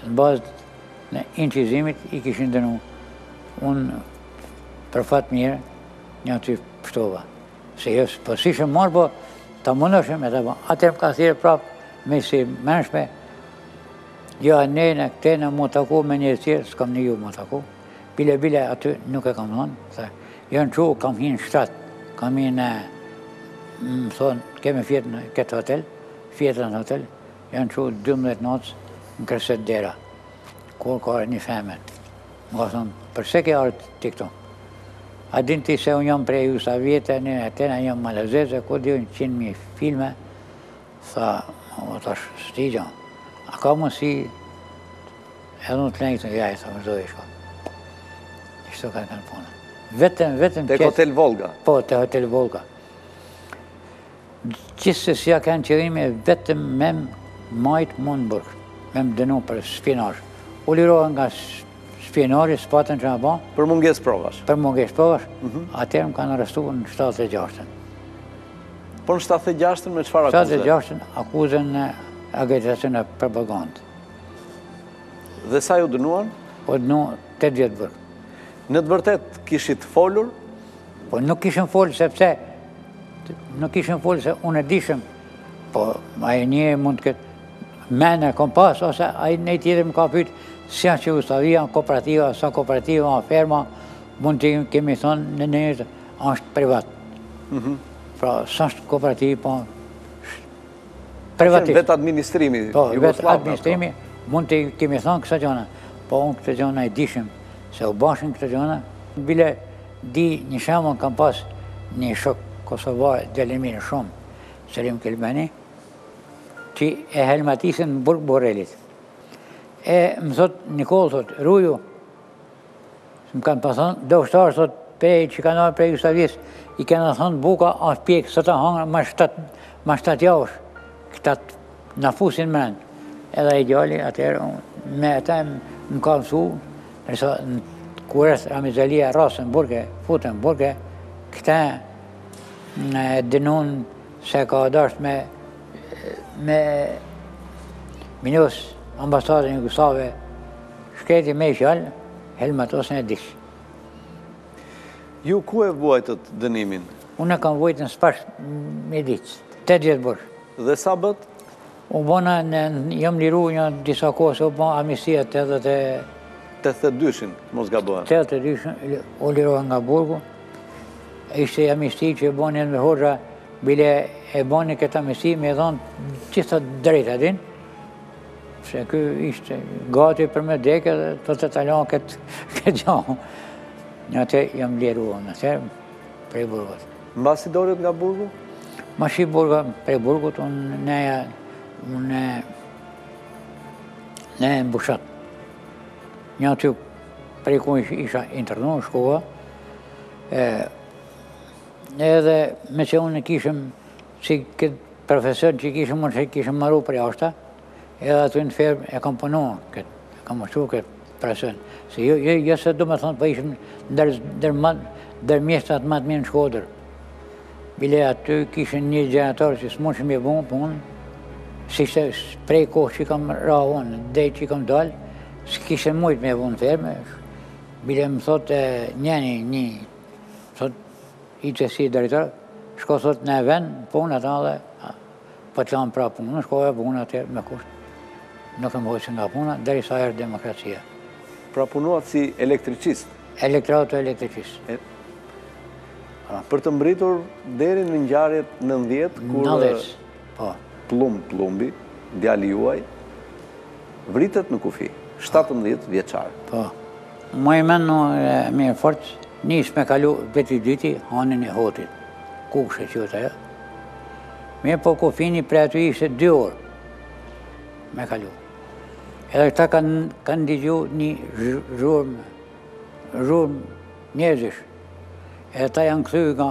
në bazë të inçizimit i kishin dënu. Unë për fat të mirë një aty pështova. Se jo, po s'ishim marrë, po ta mundëshim e ta po. Atëherë më ka thirrë prapë, me si menshme, jo a nejnë, këte në m'u taku me njërë tjerë, s'kam nigju m'u taku, Bile bile aty nuk e kam thanë, se jam çu kam hi n'shtrat, kam hi në, më thonë, kemi fjetë në këtë hotel, fjetë në hotel, jam çu 12 natës më kërset dera, kur ka ardhë një femen. Më ka thanë, përse ke ardhë ti këtu? A din ti se unë jam prej Jugosllaviet, domethënë jam malazeze, ku di unë 100.000 filme, Tha, o tash s'di gja, a ka mbet edhe në të lenjë të jajë, tha, më dojë shko. Kështu ka kanë punë. Vetëm, vetëm... Te Hotel Volga? Po, te Hotel Volga. Qisë se si a kanë qëllimi, vetëm me më majtë mu n'burg, me më dënu për spiunazh. U lirova nga spiunazhi, s'patën ça me ba. Për munges provash? Për munges provash, mhm. Atëherë më kanë arrestu në 76-ën. Po në 76-ën me çfarë akuze? 76-ën akuzën agjitacion e propagandë. Dhe sa ju dënuan? M'kanë dënu 8 vjet burg. Në të vërtetë kishit folur? Po nuk kishim folë sepse, nuk kishim folë se unë e dishim, po aj mund të ketë me ne kam pas, ose ai një tjetër më ka pytë, si asht Jugosllavia, kooperativa, sa kooperativa, ferma, mund të kemi thonë në njëtë, është privat. Mhm. Pra, s'është kooperativë, po... Privatisht. Vetadministrimi, po, vetadministrimi, mund t'i kemi thanë kësi gjana. Po, ne këto gjana e dishim, se u bajshin këto gjana. Bile, di një shembull kam pas një shok kosovar, djalë i mirë shumë, Selim Kelmendi, që e helmatisën në burg Burrelit. E, më thotë, Nikollë, thotë, ruju, Më kanë pas thanë, kush asht ardhë, thotë, prej që kanë ardhë prej Jugosllavisë, i kanë thonë, buka është pjekë, s'ta hangër, ma shtatë, ma shtatë javësh, këta të na fusin mrenë. Edhe i gjalli, atëherë, me ata më ka mësu, nësa, kur është Ramiz Alia rrasën burg e, futën burg e, këtë e dënuen se ka dasht me minu ambasadën jugosllave, I shkreti me një fjalë, helmatosën e diq. Ju ku e vuajtët dënimin? Unë e kam vuajtë në Spaç me ditë, 8 vjet burg. Dhe sa bëtë? U bona, jam liru nja disa kohë, se u ba amnistia 82. 82-shin, mos gabohem? 82-shin, u lirova nga burgu. Ishte amnisti që e bani Enver Hoxha, bile e bani këtë amnisti, me dhanë të drejta, din. Se ky ishte gati për me deke dhe të të ta lanë këtë gjanë. Në atë jam liru unë, në atë prej burgut. Mbasi dolët nga burgu? Masi dola prej burgut, unë ne e... Unë në Bushat. Njaty prej ku isha internu, në shkova. Edhe meqë unë kisham Si këtë profesion që kisha unë që kisha maru përjashta, edhe aty në fermë e kam punu këtë, e kam ushtru këtë profesion. Se jo, jo, jo se du me thonë, po isha ndër mjeshtrat ma të mirë në Shkodër. Bile aty kishën një gjenator që s'mujshin me vu n'punë, si ishte prej kohë që kam ra unë, dhe që kam dalë, s'kishën mujtë me vu në fermë. Bile më thotë njeni, një, thotë, Ishte si drejtor, shko thotë në vend punë ata edhe po të lanë prapë punë. Unë shkova punë atje me kusht. Nuk m'hoqën nga puna, derisa erdh demokracia. Pra punuat si elektricist? Elektroauto elektricist. Për të mbritur deri në ngjarjet nëntëdhjetë kur po. Plumb Plumbi, djali juaj, vritet në kufi, shtatëmbëdhjetë vjeçar. Po. Ma i mendu e mirë fort, nis me kalu veti dyti Hanin e Hotit. Ku kish qenë ajo. Mirëpo kufini prej aty ishte dy orë me kalu. Edhe këta kanë kan digju një zhurmë, zhurmë njerëzish. Edhe këta janë këthy nga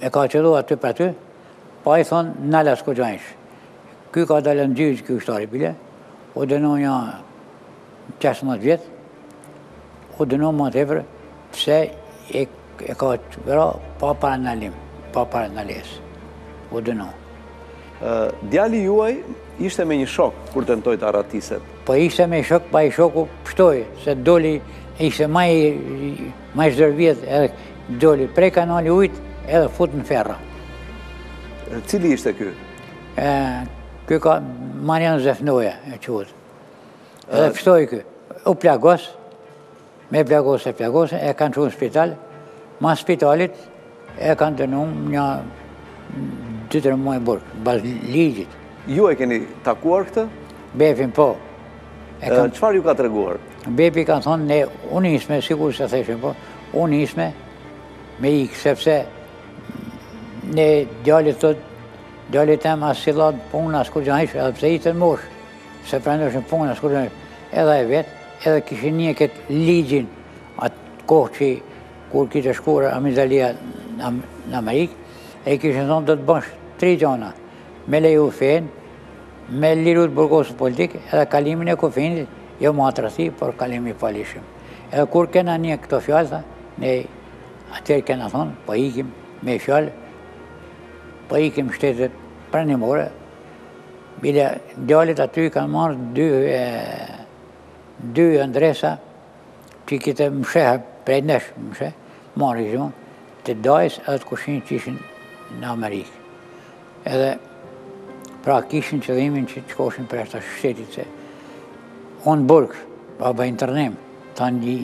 E ka qëllu aty për aty, pa i thonë ndal as kurrgjasend. Ky ka dalë në gjyqë, ky ushtari bile, u dënu një 16 vjet, u dënu me të vrame, pse e ka vra pa parandalim, pa parandalesë, u dënu. Djali juaj ishte me një shok, kur tentoi të arratiset? Po ishte me shok, po ai shoku pështoi, se doli ishte ma i Ma i zhdërvjellt edhe doli prej kanali ujt edhe u fut në ferra. Cili ishte ky? Ky ka Marian Zef Ndoja quhet. Edhe pështoi ky. U plagos, me plagos e plagosën, e kanë çu në spital, mas spitalit, E kanë dënuar një dy tre muaj burg, bazë ligjit. Ju e keni takuar këtë? Bepin po. Çfarë ju ka treguar? Bepi ka thonë ne u nisme, sikur se theshim po, u nisme me ikë, sepse ne djalit të djalit e ma s'i lanë punë, as kurrgja hiç, edhe pse ishte në moshë, s'e pranojshin në punë, as kurrgja hiç, edhe e vetë, edhe kishin nie këtë ligjin, atë kohë që Kur kishte shkuar Ramiz Alia në Amerikë, e i kishin thonë do të bësh tri gjana, me leju fenë, me liru të burgosunit politikë, edhe kalimin e kufinit, jo ma tradhti, por kalim i paligjshëm. Edhe kur kena nie këto fjalë, ne atëherë kena thonë, po ikim me fjalë, po ikim shtetet pranë more, bile djalit aty kanë marrë dy, dy adresa, Të ikte mshehtë prej nesh, mshë, marë i zonë, të dajës edhe të kushrinit që ishin në Amerikë. Edhe, pra, kishin qëllimin që të shkoshin përjashta shtetit, se unë burg, baba në internim, tanë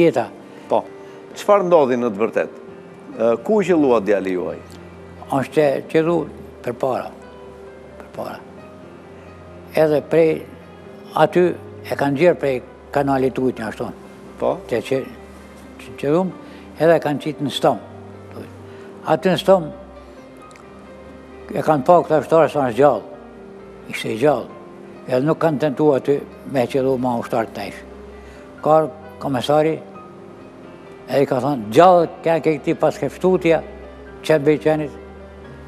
jeta. Po, çfarë ndodhi në të vërtetë? Ku u qëllua djali juaj? Ashtë qëllu përpara, përpara. Edhe prej Aty e kanë xjerrë prej kanalit të ujit një ashton. Po? Që që që që dhumë, edhe e kanë qitë në stom. Aty në stom, e kanë pa këta ushtarë se është gjallë. Ishte i gjallë. Edhe nuk kanë tentu aty me qëllu ma ushtarët ishë. Ka ardhë komisari, edhe i ka thanë, gjallë kenke ti pas kështu, që bëjë qenit,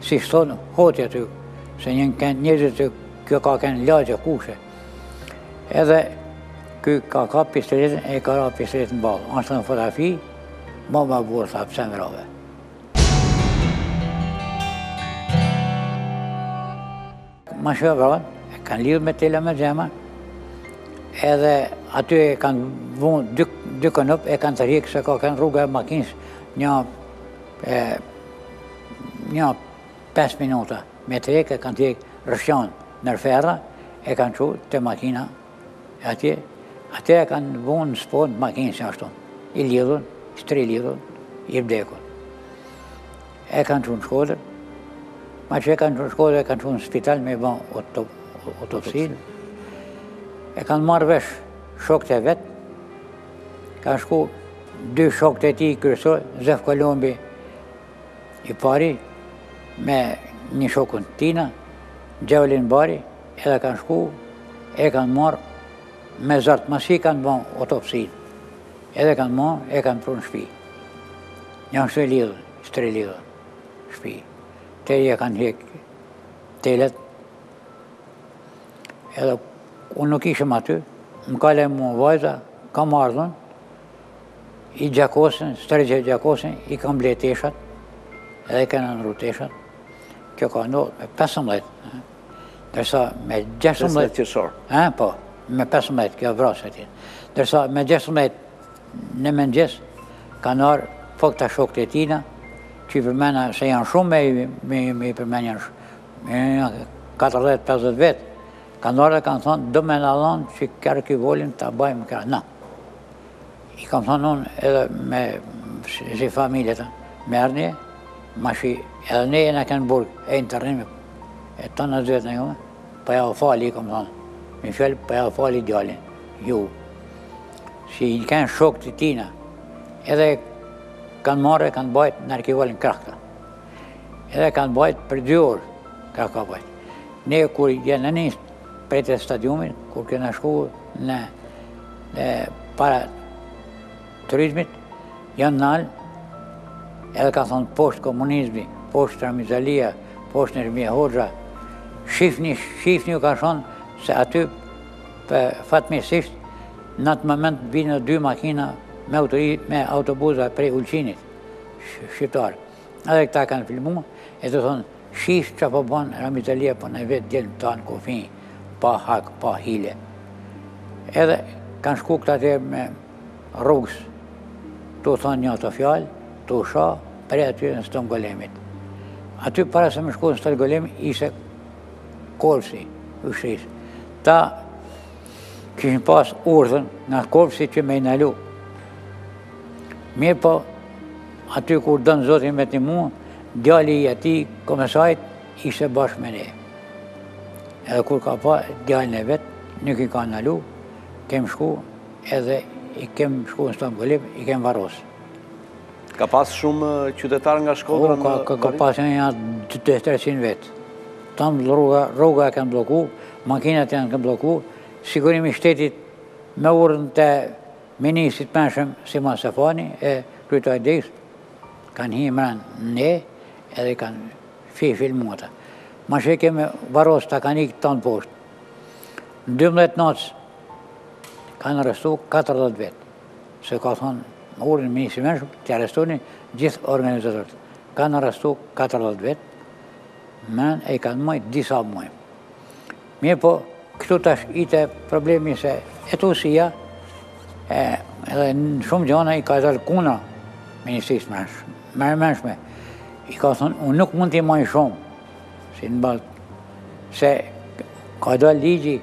si thonë, Hoti aty, se janë kenë njerëzit të Kjo ka kenë lagje Kushe. Edhe ky ka kap pistoletën e i ka ra pistoletë në ballë. Ashtë në fotografi, ma ma burë, tha, pse më vrave. Masi e vranë, e kanë lidhë me tela me gjema, edhe aty e kanë vu në dy, dy konop, e kanë tërhjekë se ka kenë rruga e makinës nja, e, nja 5 minuta. Me të e kanë tërhjekë rrëshqanë nër ferra e kanë çu te makina e atje atje e kanë vu në spond makinë qashtu i lidhun, krejt i lidhun, i vdekun. E kanë çu në Shkodër, masi e kanë çu në Shkodër e kanë çu në spital me i ba autopsinë, e kanë marrë vesh shokët e vet, kanë shku dy shokët e tij kryesor, Zef Kolombi, I pari me një shokun e tina, Gjovalin Bari, edhe kanë shku, e kanë marrë, me zor masi kanë ba autopsinë, edhe e kanë marrë, e kanë pru në shpi. Njashtu e lidhë, së lidhë, shpi. Të e kanë hekë telat, edhe unë nuk ishëm aty, më ka lajmu vajza, kam ardhun, i gjakosun, krejt i gjakosun, i kam ble teshat, edhe i kam ndërru teshat. Kjo ka ndodhë me 15, ndërsa me 16... 15 qershor? E, po, me 15, kjo vrasje e tij. Ndërsa me 16, në mëngjes, kanë ardhë shokët, shokët e tina, që s'i përmen se janë shumë me i përmen janë shumë. 40-50 vetë, kanë ardhë dhe kanë thanë, do me na e dhanë që kërë këj volim të bajmë kërë. Na, I kam thënë unë edhe me si familje të mërni, masi edhe ne jena kenë n'burg, e në të rrimi, e të në zëtë në jume, pa po ja u fali, i kam thënë, ni fjalë, pa po ja u fali djalin, ju. Si i në kënë shokt e tina, edhe kanë marrë e kanë bajt në arkivolin krahta. Edhe kanë bajt për dy orë, krahta bajt. Ne kur jena nisë, Prej te stadiumit, kur kena shku para turizmit, janë nalë, edhe ka thonë poshtë komunizmi, poshtë Ramiz Alia, poshtë Nexhmije Hoxha, shifni, shifni u ka thonë, se aty fatmirësisht në atë moment vinë dy makina me, autori, me autobuza prej Ulqinit, shqiptarë. Edhe këta kanë filmu, e tu thonë, Shih ça po ban Ramiz Alia po na i vret djelmt tan n'kufi pa hak pa hile edhe kan shku këta atëherë me rrugs tu than njato fjal tu sha prej aty në Stom Golemit aty para se me shku në Stom Golem ishte korpusi ushtris ta kishin pas urdhën nga korpusi që me i nalu. Mirëpo, aty kur don zoti me të nimu, djali i atij komisarit ishte bashkë me ne. Edhe kur ka pa djalin e vet, nuk i ka nalu, kem shku edhe i kem shku në Stom Golem, i kem varros. Ka pas shumë qytetar nga Shkodra në Ka pas nja 300 vetë. Tan rruga a ken blloku, Makinat janë ken blloku, sigurimi shtetit me urdhën të ministrit mrenshëm Simon Stefani e kryetarit degës, kanë hi mrena ne edhe kanë fi filmu ata. Masi kemi varros të kanë ikë tanë poshtë. Në 12 natës kanë arrestu 40 vetë, se ka thonë me urdhën ministri mrenshëm të arrestoni gjithë organizatorët. Kanë arrestu 40 vetë, Mrenë e kanë majtë disa muaj. Mirëpo, këtu tash ishte problemi se hetuesia edhe në shumë gjona i ka dalë kundra ministrisë mrenshme. Mre mrenshme, i ka thonë, unë nuk mund t'i maj shumë, si në baltë, se ka dal ligji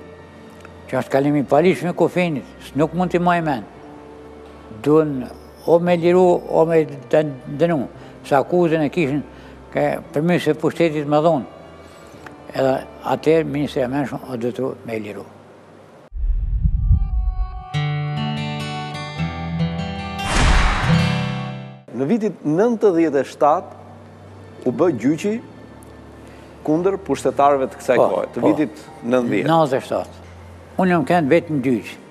që është kalim i paligjshëm i kufinit, së nuk mund t'i maj mrenë. Duhen O me i liru, o me i dënu, se akuzën e kishin përmysje e pushtetit me dhunë. Edhe atëherë, Ministria e mrenshme u detyru me i liru. Në vitit 97, u bë gjyqi kundër pushtetarëve të kësaj po, kohë, të po. vitit 90. 97. Unë jam kënë vetë në gjyq.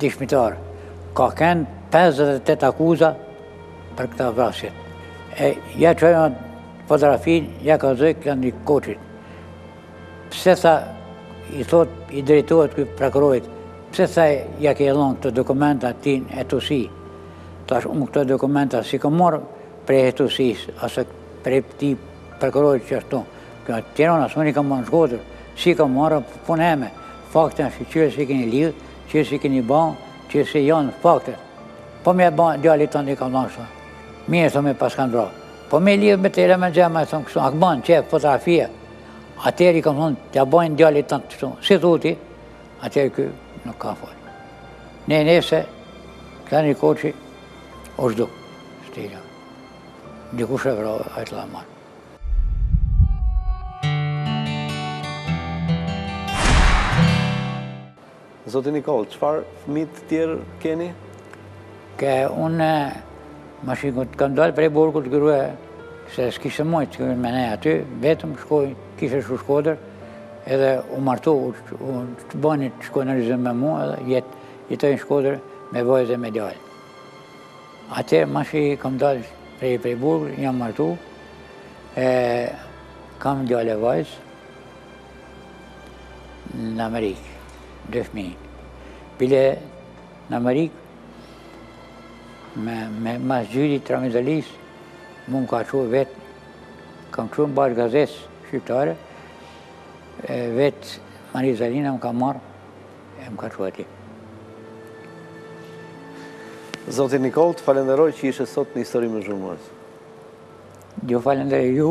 Dëshmitar, ka kenë 58 akuza për këta vrasjet. E ja çojnë fotografinë, ja kallzojnë këta një Koçit. Pse tha, i thotë, i drejtohet këtij prokurorit, pse tha ja ke dhonë këto dokumenta tin e të si. Tha unë këto dokumenta s'i kam marrë prej e të si, as prej këtij prokurorit që ashtu. Kjo tjera në asë unë i kam marrë në Shkodër, si ka marrë punë e me. Fakti është, qe si e keni lidhë, Qe si e keni ba, qe si janë faktet. Po me e pa djalin tënd i ka ba kështu. Mirë të ma pas kenë vra. Po me e lidh me tela me gjemba e thëmë kështu. A këban qe fotografia. Atëherë i kam thonë, t'ja bajnë djalin tënd kështu. Si thu ti, atëherë ky nuk ka folë. Nejse, Henri Koçi, është du. Shtila. Dikush e vrave, a i të lamarë. Zoti Nikollë, çfarë fëmijë të tjerë keni? Ke unë, masi që kam dalë prej burgu grue, se s'kishte mujtë gruja me nejt aty vetëm, shkoj, kishte shku Shkodër, edhe u martu, u të bani të shkoj në rizëm me mu, edhe jetë, jetoj në Shkodër me vajzë dhe me djalë. Atëherë, masi kam dalë prej, prej burgu, jam martu, e, kam djalë e vajzë, në Amerikë, dy fëmi. Bile në Amerikë, mas gjyqit Ramiz Alisë, mu më ka çu vetë, kam që në bashkë gazetës shqiptare, vetë Marisa Lino më ka marrë, e më ka çu atje. Zoti Nikollë, të falenderoj që ishe sot në Histori me zhurmues. Jo falenderoj ju,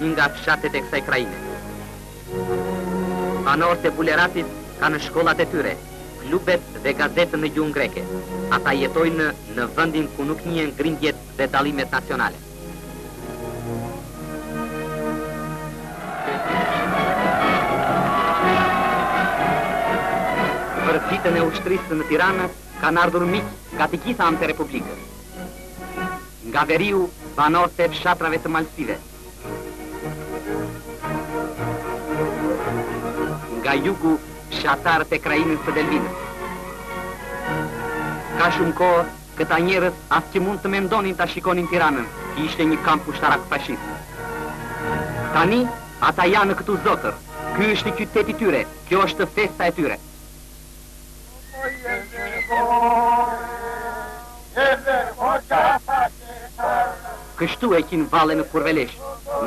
një nga fshatet e kësaj krajine. Banorët e Buleratit kanë shkollat e tyre, klubet dhe gazetën në gjuhën greke. Ata jetojnë në vendin ku nuk njihen grindjet dhe dallimet nacionale. Për ditën e ushtrisë në Tiranë kanë ardhur miq nga të gjitha anët e Republikës. Nga veriu, banorët e fshatrave të malësive. Nga jugu, fshatarët e krahinës së Delvinës. Ka shumë kohë, këta njerëz as që mund të mendonin ta shikonin Tiranën, që ishte një kamp ushtarak fashist. Tani, ata janë këtu zotër, ky është qyteti i tyre, kjo është festa e tyre. Kështu heqin valle në Kurvelesh,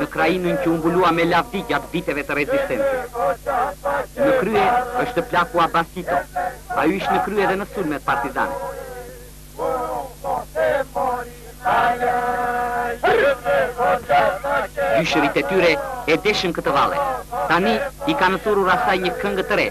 në krahinën që u mbulua me lavdi gjatë viteve të rezistencës. Në krye është plaku Abas Tito, ai ishte në krye dhe në sulmet partizane. Gjyshërit e tyre e deshën këtë valle, tani i kanë thurur asaj një këngë të re,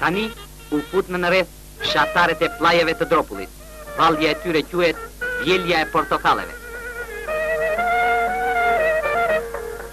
Tani u futën në rreth fshatarët e pllajeve të Dropullit, vallja e tyre quhet Vjelja e Portokalleve.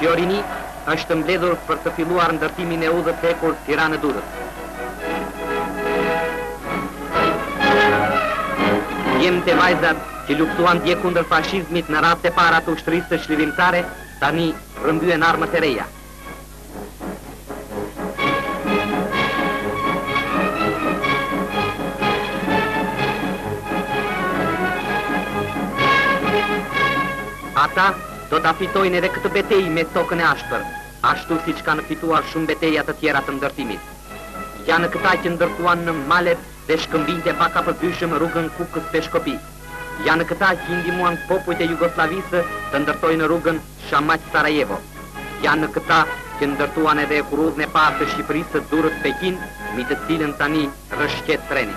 Kjo rini është mbledhur për të filluar ndërtimin e udhës së hekurt Tiranë-Durrës. Djemtë e vajzat që luftuan dje kundër fashizmit në radhët e para të ushtrisë çlirimtare tani rrëmbyen armët e reja. Ata do ta fitojnë edhe këtë betejë me tokën e ashpër, ashtu siç kanë fituar shumë beteja të tjera të ndërtimit. Janë këta që ndërtuan në malet dhe shkëmbinjtë e pakapërcyeshëm rrugën Kukës-Peshkopi. Janë këta që i ndihmuan popujt e Jugosllavisë të ndërtojnë rrugën Shamac-Sarajevo, janë këta që ndërtuan edhe hekurudhën e parë të Shqipërisë Durrës-Peqin, mbi të cilën tani rrëshqet treni.